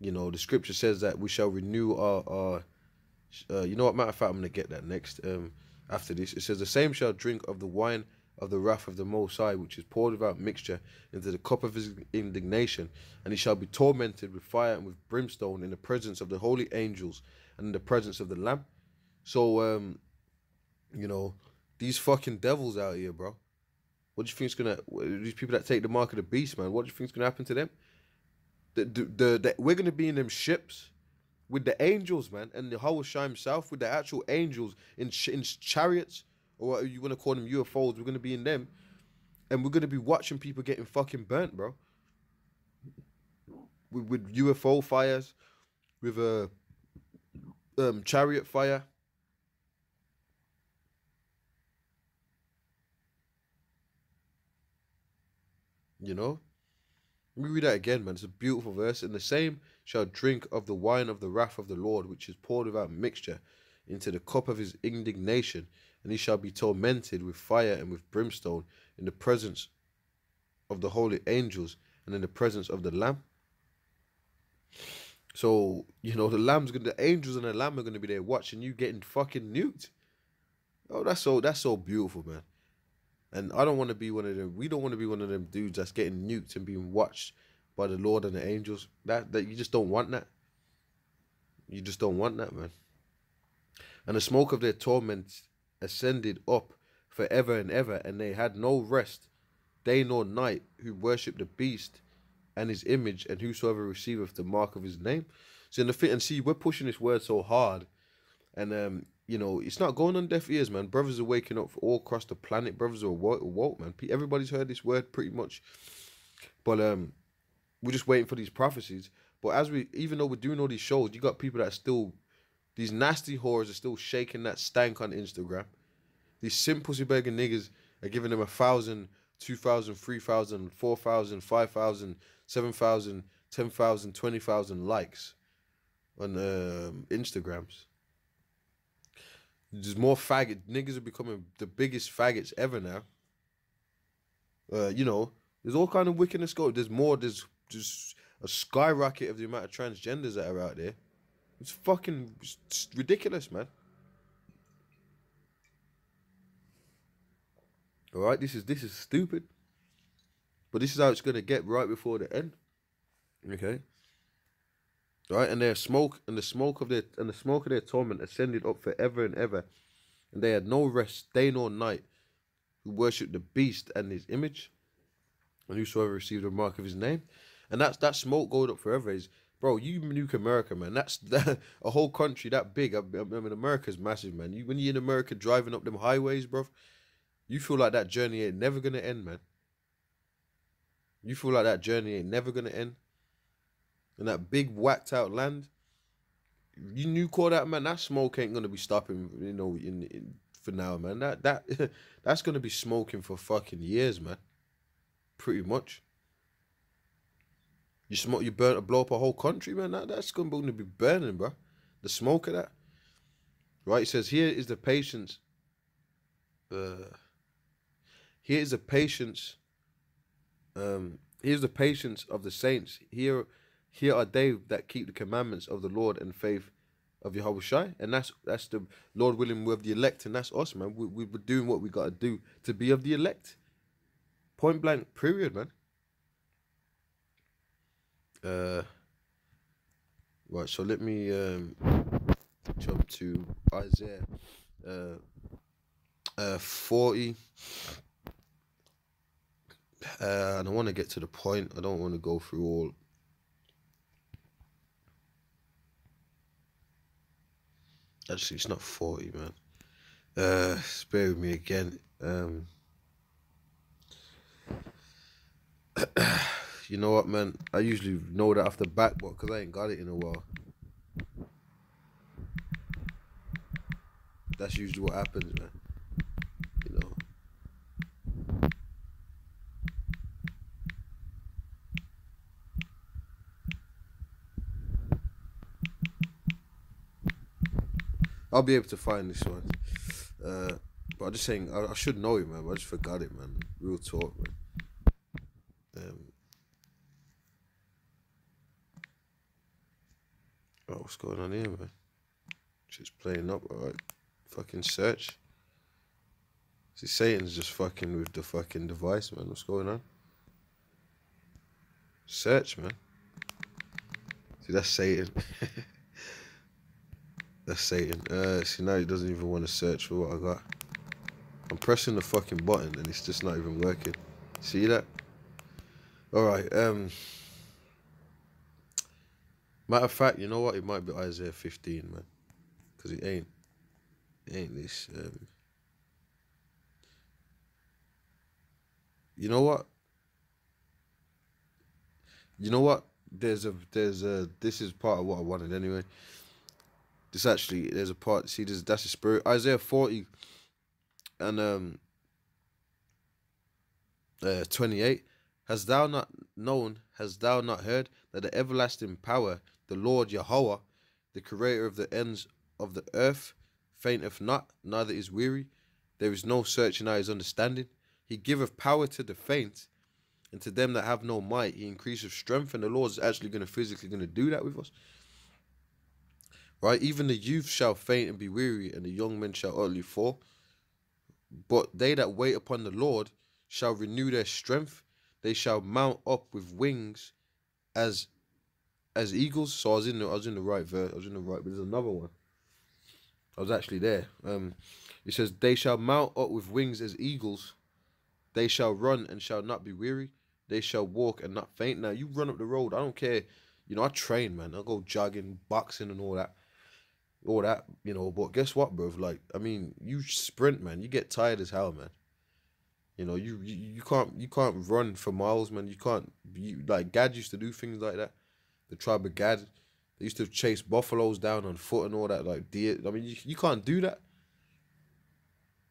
You know, the scripture says that we shall renew our our uh, you know what? Matter of fact, I'm gonna get that next. Um, after this, it says, "The same shall drink of the wine of the wrath of the Most High, which is poured without mixture into the cup of his indignation, and he shall be tormented with fire and with brimstone in the presence of the holy angels and in the presence of the Lamb." So, um, you know, these fucking devils out here, bro. What do you think's gonna? These people that take the mark of the beast, man. What do you think's gonna happen to them? The, the, the, the we're gonna be in them ships with the angels, man, and the Hawashai himself with the actual angels in in chariots or what you want to call them UFOs. We're gonna be in them, and we're gonna be watching people getting fucking burnt, bro. With, with UFO fires, with a um, chariot fire. You know, let me read that again, man. It's a beautiful verse. And the same shall drink of the wine of the wrath of the Lord, which is poured without mixture into the cup of his indignation, and he shall be tormented with fire and with brimstone in the presence of the holy angels and in the presence of the Lamb. So, you know, the lamb's gonna the angels and the lamb are gonna be there watching you getting fucking nuked. Oh, that's so that's so beautiful, man. And I don't want to be one of them. We don't want to be one of them dudes that's getting nuked and being watched by the Lord and the angels. That that you just don't want that. You just don't want that, man. And the smoke of their torment ascended up forever and ever, and they had no rest, day nor night, who worship the beast and his image, and whosoever receiveth the mark of his name. So in the fit and see, we're pushing this word so hard, and um, you know, it's not going on deaf ears, man. Brothers are waking up all across the planet. Brothers are woke, woke man. Everybody's heard this word pretty much, but um, we're just waiting for these prophecies. But as we, even though we're doing all these shows, you got people that still, these nasty whores are still shaking that stank on Instagram. These simple begging niggas are giving them a thousand, two thousand, three thousand, four thousand, five thousand, seven thousand, ten thousand, twenty thousand likes on um, Instagrams. There's more faggot niggas are becoming the biggest faggots ever now. Uh, you know, there's all kind of wickedness go. There's more. There's just a skyrocket of the amount of transgenders that are out there. It's fucking it's ridiculous, man. All right, this is this is stupid, but this is how it's gonna get right before the end. Okay. Right, and their smoke and the smoke of their and the smoke of their torment ascended up forever and ever, and they had no rest day nor night, who worshipped the beast and his image, and whosoever received the mark of his name, and that's that smoke going up forever is bro. You nuke America, man. That's that, a whole country that big. I, I mean, America's massive, man. You when you're in America driving up them highways, bro, you feel like that journey ain't never gonna end, man. You feel like that journey ain't never gonna end in that big whacked out land. You knew call that man. That smoke ain't gonna be stopping. You know, in, in for now, man. That that that's gonna be smoking for fucking years, man. Pretty much. You smoke, you burn, blow up a whole country, man. That, that's going to be burning, bro. The smoke of that. Right? It says, here is the patience. Uh, here is the patience. Um, here's the patience of the saints. Here here are they that keep the commandments of the Lord and faith of Yahawashi. And that's that's the Lord willing we're of the elect, and that's us, man. We, we were doing what we got to do to be of the elect. Point blank, period, man. Uh, right, so let me um, jump to Isaiah uh, uh, 40. Uh, and I want to get to the point. I don't want to go through all Actually, it's not 40, man. Uh, spare with me again. Um, you know what, man? I usually know that off the back, but because I ain't got it in a while. That's usually what happens, man. You know. I'll be able to find this one. Uh, but I'm just saying, I, I, should know it, man. But I just forgot it, man. Real talk, man. Um, oh, what's going on here, man? Just playing up, alright. Fucking search. See, Satan's just fucking with the fucking device, man. What's going on? Search, man. See, that's Satan. That's Satan. Uh, see, now he doesn't even want to search for what I got. I'm pressing the fucking button and it's just not even working. See that? Alright, um... Matter of fact, you know what? It might be Isaiah 15, man. Because it ain't. It ain't this. Um, you know what? You know what? There's a, there's a, this is part of what I wanted anyway. This actually, there's a part. See, this that's the spirit. Isaiah forty, and um, uh, twenty eight. Has thou not known? Has thou not heard that the everlasting power, the Lord Yahweh, the Creator of the ends of the earth, fainteth not, neither is weary. There is no searching out his understanding. He giveth power to the faint, and to them that have no might, he increaseth strength. And the Lord is actually going to physically going to do that with us. Right? Even the youth shall faint and be weary, and the young men shall utterly fall. But they that wait upon the Lord shall renew their strength. They shall mount up with wings as as eagles. So I was in the I was in the right verse. I was in the right, but there's another one. I was actually there. Um, it says, "They shall mount up with wings as eagles. They shall run and shall not be weary. They shall walk and not faint." Now you run up the road. I don't care. You know I train, man. I go jogging, boxing, and all that all that, you know. But guess what, bro? Like, I mean, you sprint, man. You get tired as hell, man. You know, you you, you can't you can't run for miles, man. You can't. You, like Gad used to do things like that. The tribe of Gad, they used to chase buffaloes down on foot and all that. Like deer. I mean, you, you can't do that.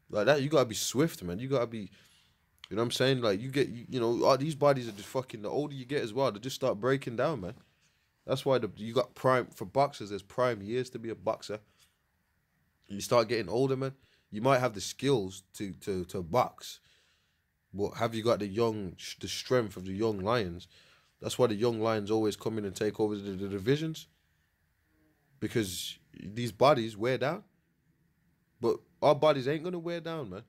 Like that, you gotta be swift, man. You gotta be. You know what I'm saying? Like you get, you, you know, all these bodies are just fucking. The older you get as well, they just start breaking down, man. That's why the, you got prime for boxers. There's prime years to be a boxer. You start getting older, man. You might have the skills to to to box, but have you got the young the strength of the young lions? That's why the young lions always come in and take over the, the divisions. Because these bodies wear down, but our bodies ain't gonna wear down, man.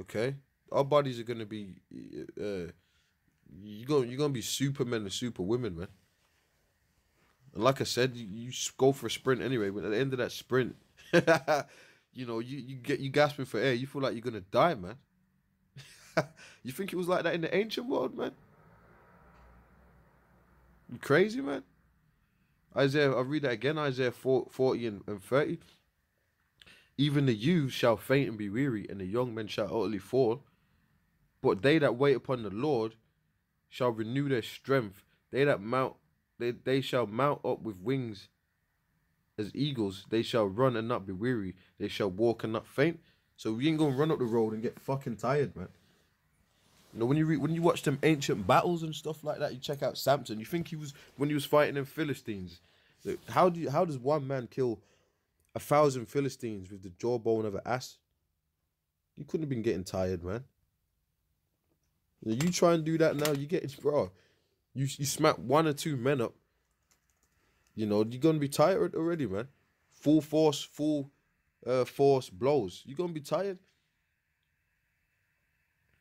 Okay, our bodies are gonna be. Uh, you go you're gonna be supermen and superwomen, man. And like I said, you, you go for a sprint anyway. But at the end of that sprint, you know, you, you get you gasping for air. You feel like you're gonna die, man. you think it was like that in the ancient world, man? You crazy, man? Isaiah, I'll read that again. Isaiah 40 and, and 30. Even the youth shall faint and be weary, and the young men shall utterly fall. But they that wait upon the Lord shall renew their strength. They that mount, they, they shall mount up with wings as eagles. They shall run and not be weary. They shall walk and not faint. So we ain't gonna run up the road and get fucking tired, man. You know, when you when you watch them ancient battles and stuff like that, you check out Samson. You think he was when he was fighting them Philistines. How do you, how does one man kill a thousand Philistines with the jawbone of an ass? You couldn't have been getting tired, man. You try and do that now, you get it, bro. You you smack one or two men up. You know you're gonna be tired already, man. Full force, full uh, force blows. You're gonna be tired.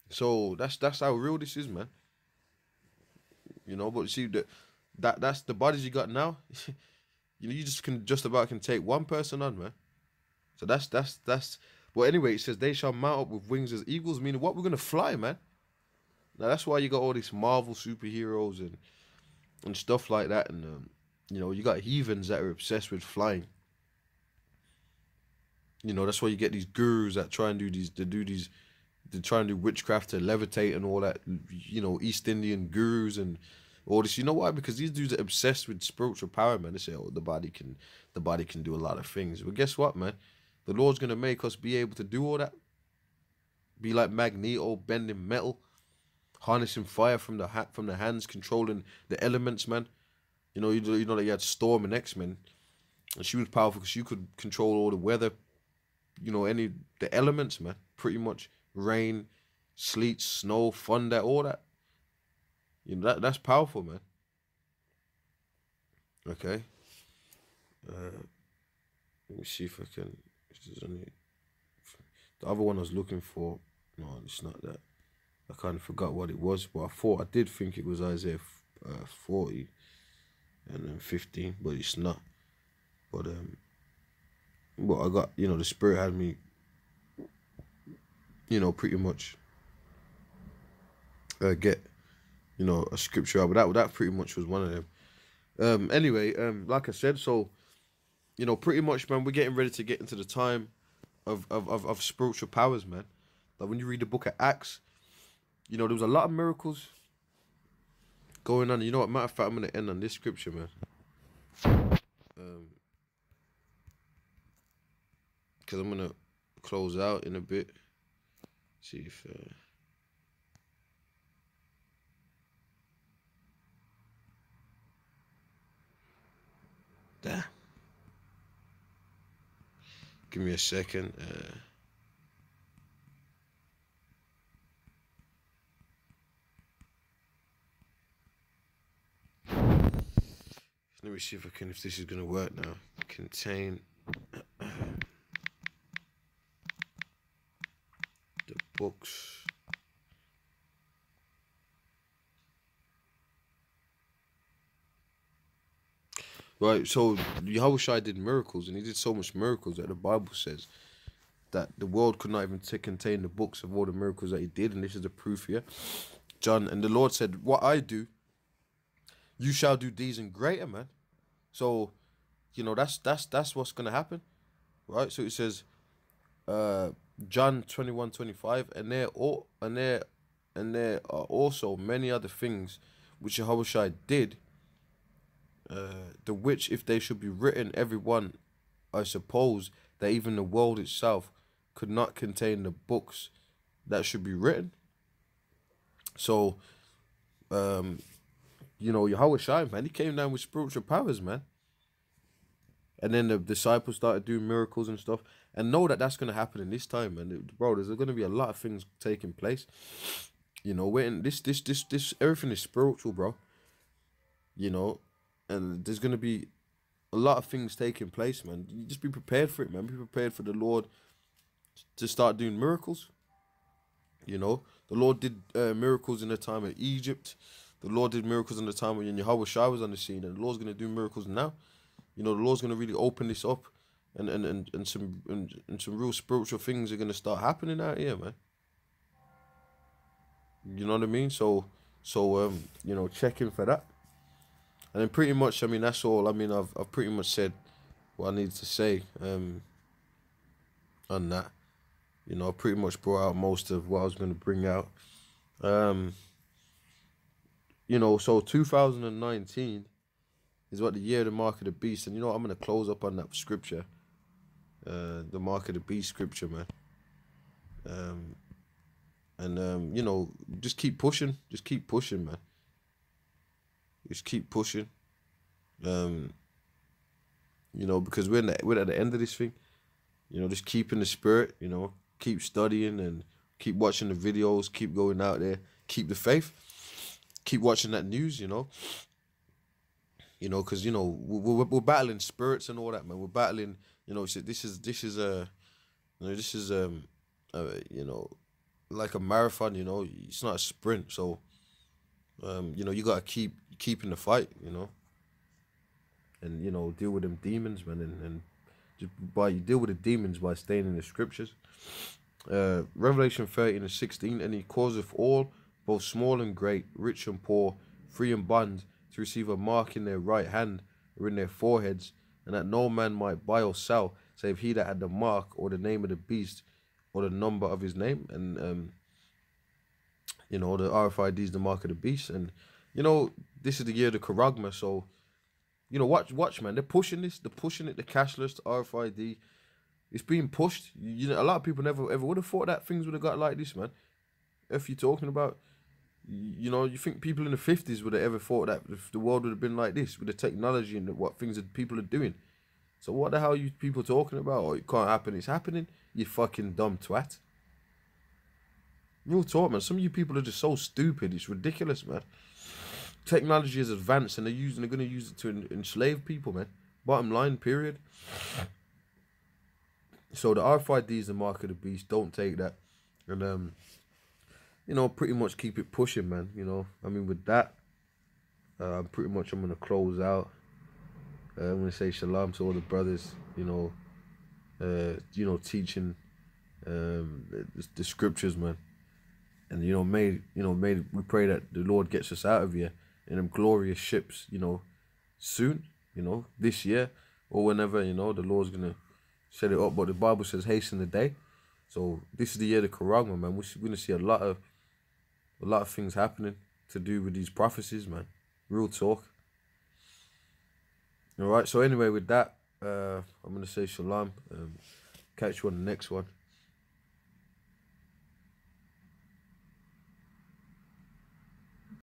So that's that's how real this is, man. You know, but see that that that's the bodies you got now. you know, you just can just about can take one person on, man. So that's that's that's. But anyway, it says they shall mount up with wings as eagles, meaning what we're gonna fly, man. Now that's why you got all these Marvel superheroes and and stuff like that, and um, you know you got heathens that are obsessed with flying. You know that's why you get these gurus that try and do these to do these to try and do witchcraft to levitate and all that. You know East Indian gurus and all this. You know why? Because these dudes are obsessed with spiritual power, man. They say, oh, the body can the body can do a lot of things. But guess what, man? The Lord's gonna make us be able to do all that. Be like Magneto, bending metal harnessing fire from the hat from the hands, controlling the elements, man. You know, you, you know that you had Storm and X Men, and she was powerful because she could control all the weather. You know, any the elements, man. Pretty much rain, sleet, snow, thunder, all that. You know that that's powerful, man. Okay. Uh, let me see if I can. If there's any. The other one I was looking for. No, it's not that. I kind of forgot what it was, but I thought I did think it was Isaiah uh, 40 and then 15, but it's not. But um, but I got you know the spirit had me, you know, pretty much uh, get you know a scripture out, but that that pretty much was one of them. Um, anyway, um, like I said, so you know, pretty much, man, we're getting ready to get into the time of of of, of spiritual powers, man. Like when you read the book of Acts you know, there was a lot of miracles going on. You know what? Matter of fact, I'm gonna end on this scripture, man. Um, because I'm gonna close out in a bit. See if. Uh, there. Give me a second. Uh, Let me see if I can, if this is going to work now. Contain the books. Right, so Yahawashi did miracles, and he did so much miracles that the Bible says that the world could not even contain the books of all the miracles that he did, and this is the proof here. John, and the Lord said, What I do, you shall do these and greater, man. So you know that's that's that's what's gonna happen, right? So it says, uh, John 21, 25, and there all and there and there are also many other things which Yahawashi did. Uh, the which, if they should be written, every one, I suppose that even the world itself could not contain the books that should be written. So, um, you know, Yahawashi, man, he came down with spiritual powers, man. And then the disciples started doing miracles and stuff. And know that that's going to happen in this time, man. Bro, there's going to be a lot of things taking place. You know, when this, this, this, this, everything is spiritual, bro. You know, and there's going to be a lot of things taking place, man. You just be prepared for it, man. Be prepared for the Lord to start doing miracles. You know, the Lord did uh, miracles in the time of Egypt. The Lord did miracles in the time when Yahawashi was on the scene, and the Lord's going to do miracles now. You know, the Lord's going to really open this up, and and, and, and some and, and some real spiritual things are going to start happening out here, man. You know what I mean? So, so um, you know, check in for that. And then pretty much, I mean, that's all. I mean, I've I've pretty much said what I need to say um, on that. You know, I pretty much brought out most of what I was going to bring out. Um, you know, so 2019 is what the year of the mark of the beast. And you know what? I'm going to close up on that scripture. Uh, the mark of the beast scripture, man. Um, and, um, you know, just keep pushing. Just keep pushing, man. Just keep pushing. Um, you know, because we're, the, we're at the end of this thing. You know, just keep in the spirit, you know, keep studying and keep watching the videos, keep going out there, keep the faith, keep watching that news, you know. You know, because you know we're, we're battling spirits and all that, man. We're battling, you know. This is this is a, you know, this is um, a, you know, like a marathon. You know, it's not a sprint. So, um, you know, you gotta keep keeping the fight. You know, and you know, deal with them demons, man, and, and just by you deal with the demons by staying in the scriptures. Uh, Revelation 13 and 16, and he causeth all, both small and great, rich and poor, free and bond, to receive a mark in their right hand or in their foreheads, and that no man might buy or sell, save he that had the mark or the name of the beast or the number of his name. And, um, you know, the RFID is the mark of the beast. And, you know, this is the year of the Charagma, so, you know, watch, watch, man. They're pushing this. They're pushing it, the cashless, the RFID. It's being pushed. You know, a lot of people never ever would have thought that things would have got like this, man. If you're talking about, you know, you think people in the fifties would have ever thought that the world would have been like this with the technology and what things that people are doing. So what the hell are you people talking about? Oh, it can't happen. It's happening. You fucking dumb twat. Real talk, man. Some of you people are just so stupid. It's ridiculous, man. Technology is advanced, and they're using. They're going to use it to enslave people, man. Bottom line, period. So the RFID is the mark of the beast. Don't take that, and um, you know, pretty much keep it pushing, man. You know, I mean, with that, uh, pretty much I'm gonna close out. Uh, I'm gonna say shalom to all the brothers. You know, uh, you know, teaching um the, the scriptures, man. And you know, may you know, may we pray that the Lord gets us out of here in them glorious ships. You know, soon. You know, this year or whenever. You know, the Lord's gonna set it up. But the Bible says hasten the day. So this is the year of the Charagma, man. We're gonna see a lot of a lot of things happening to do with these prophecies, man. Real talk. All right. So anyway, with that, uh, I'm gonna say shalom. Um, catch you on the next one.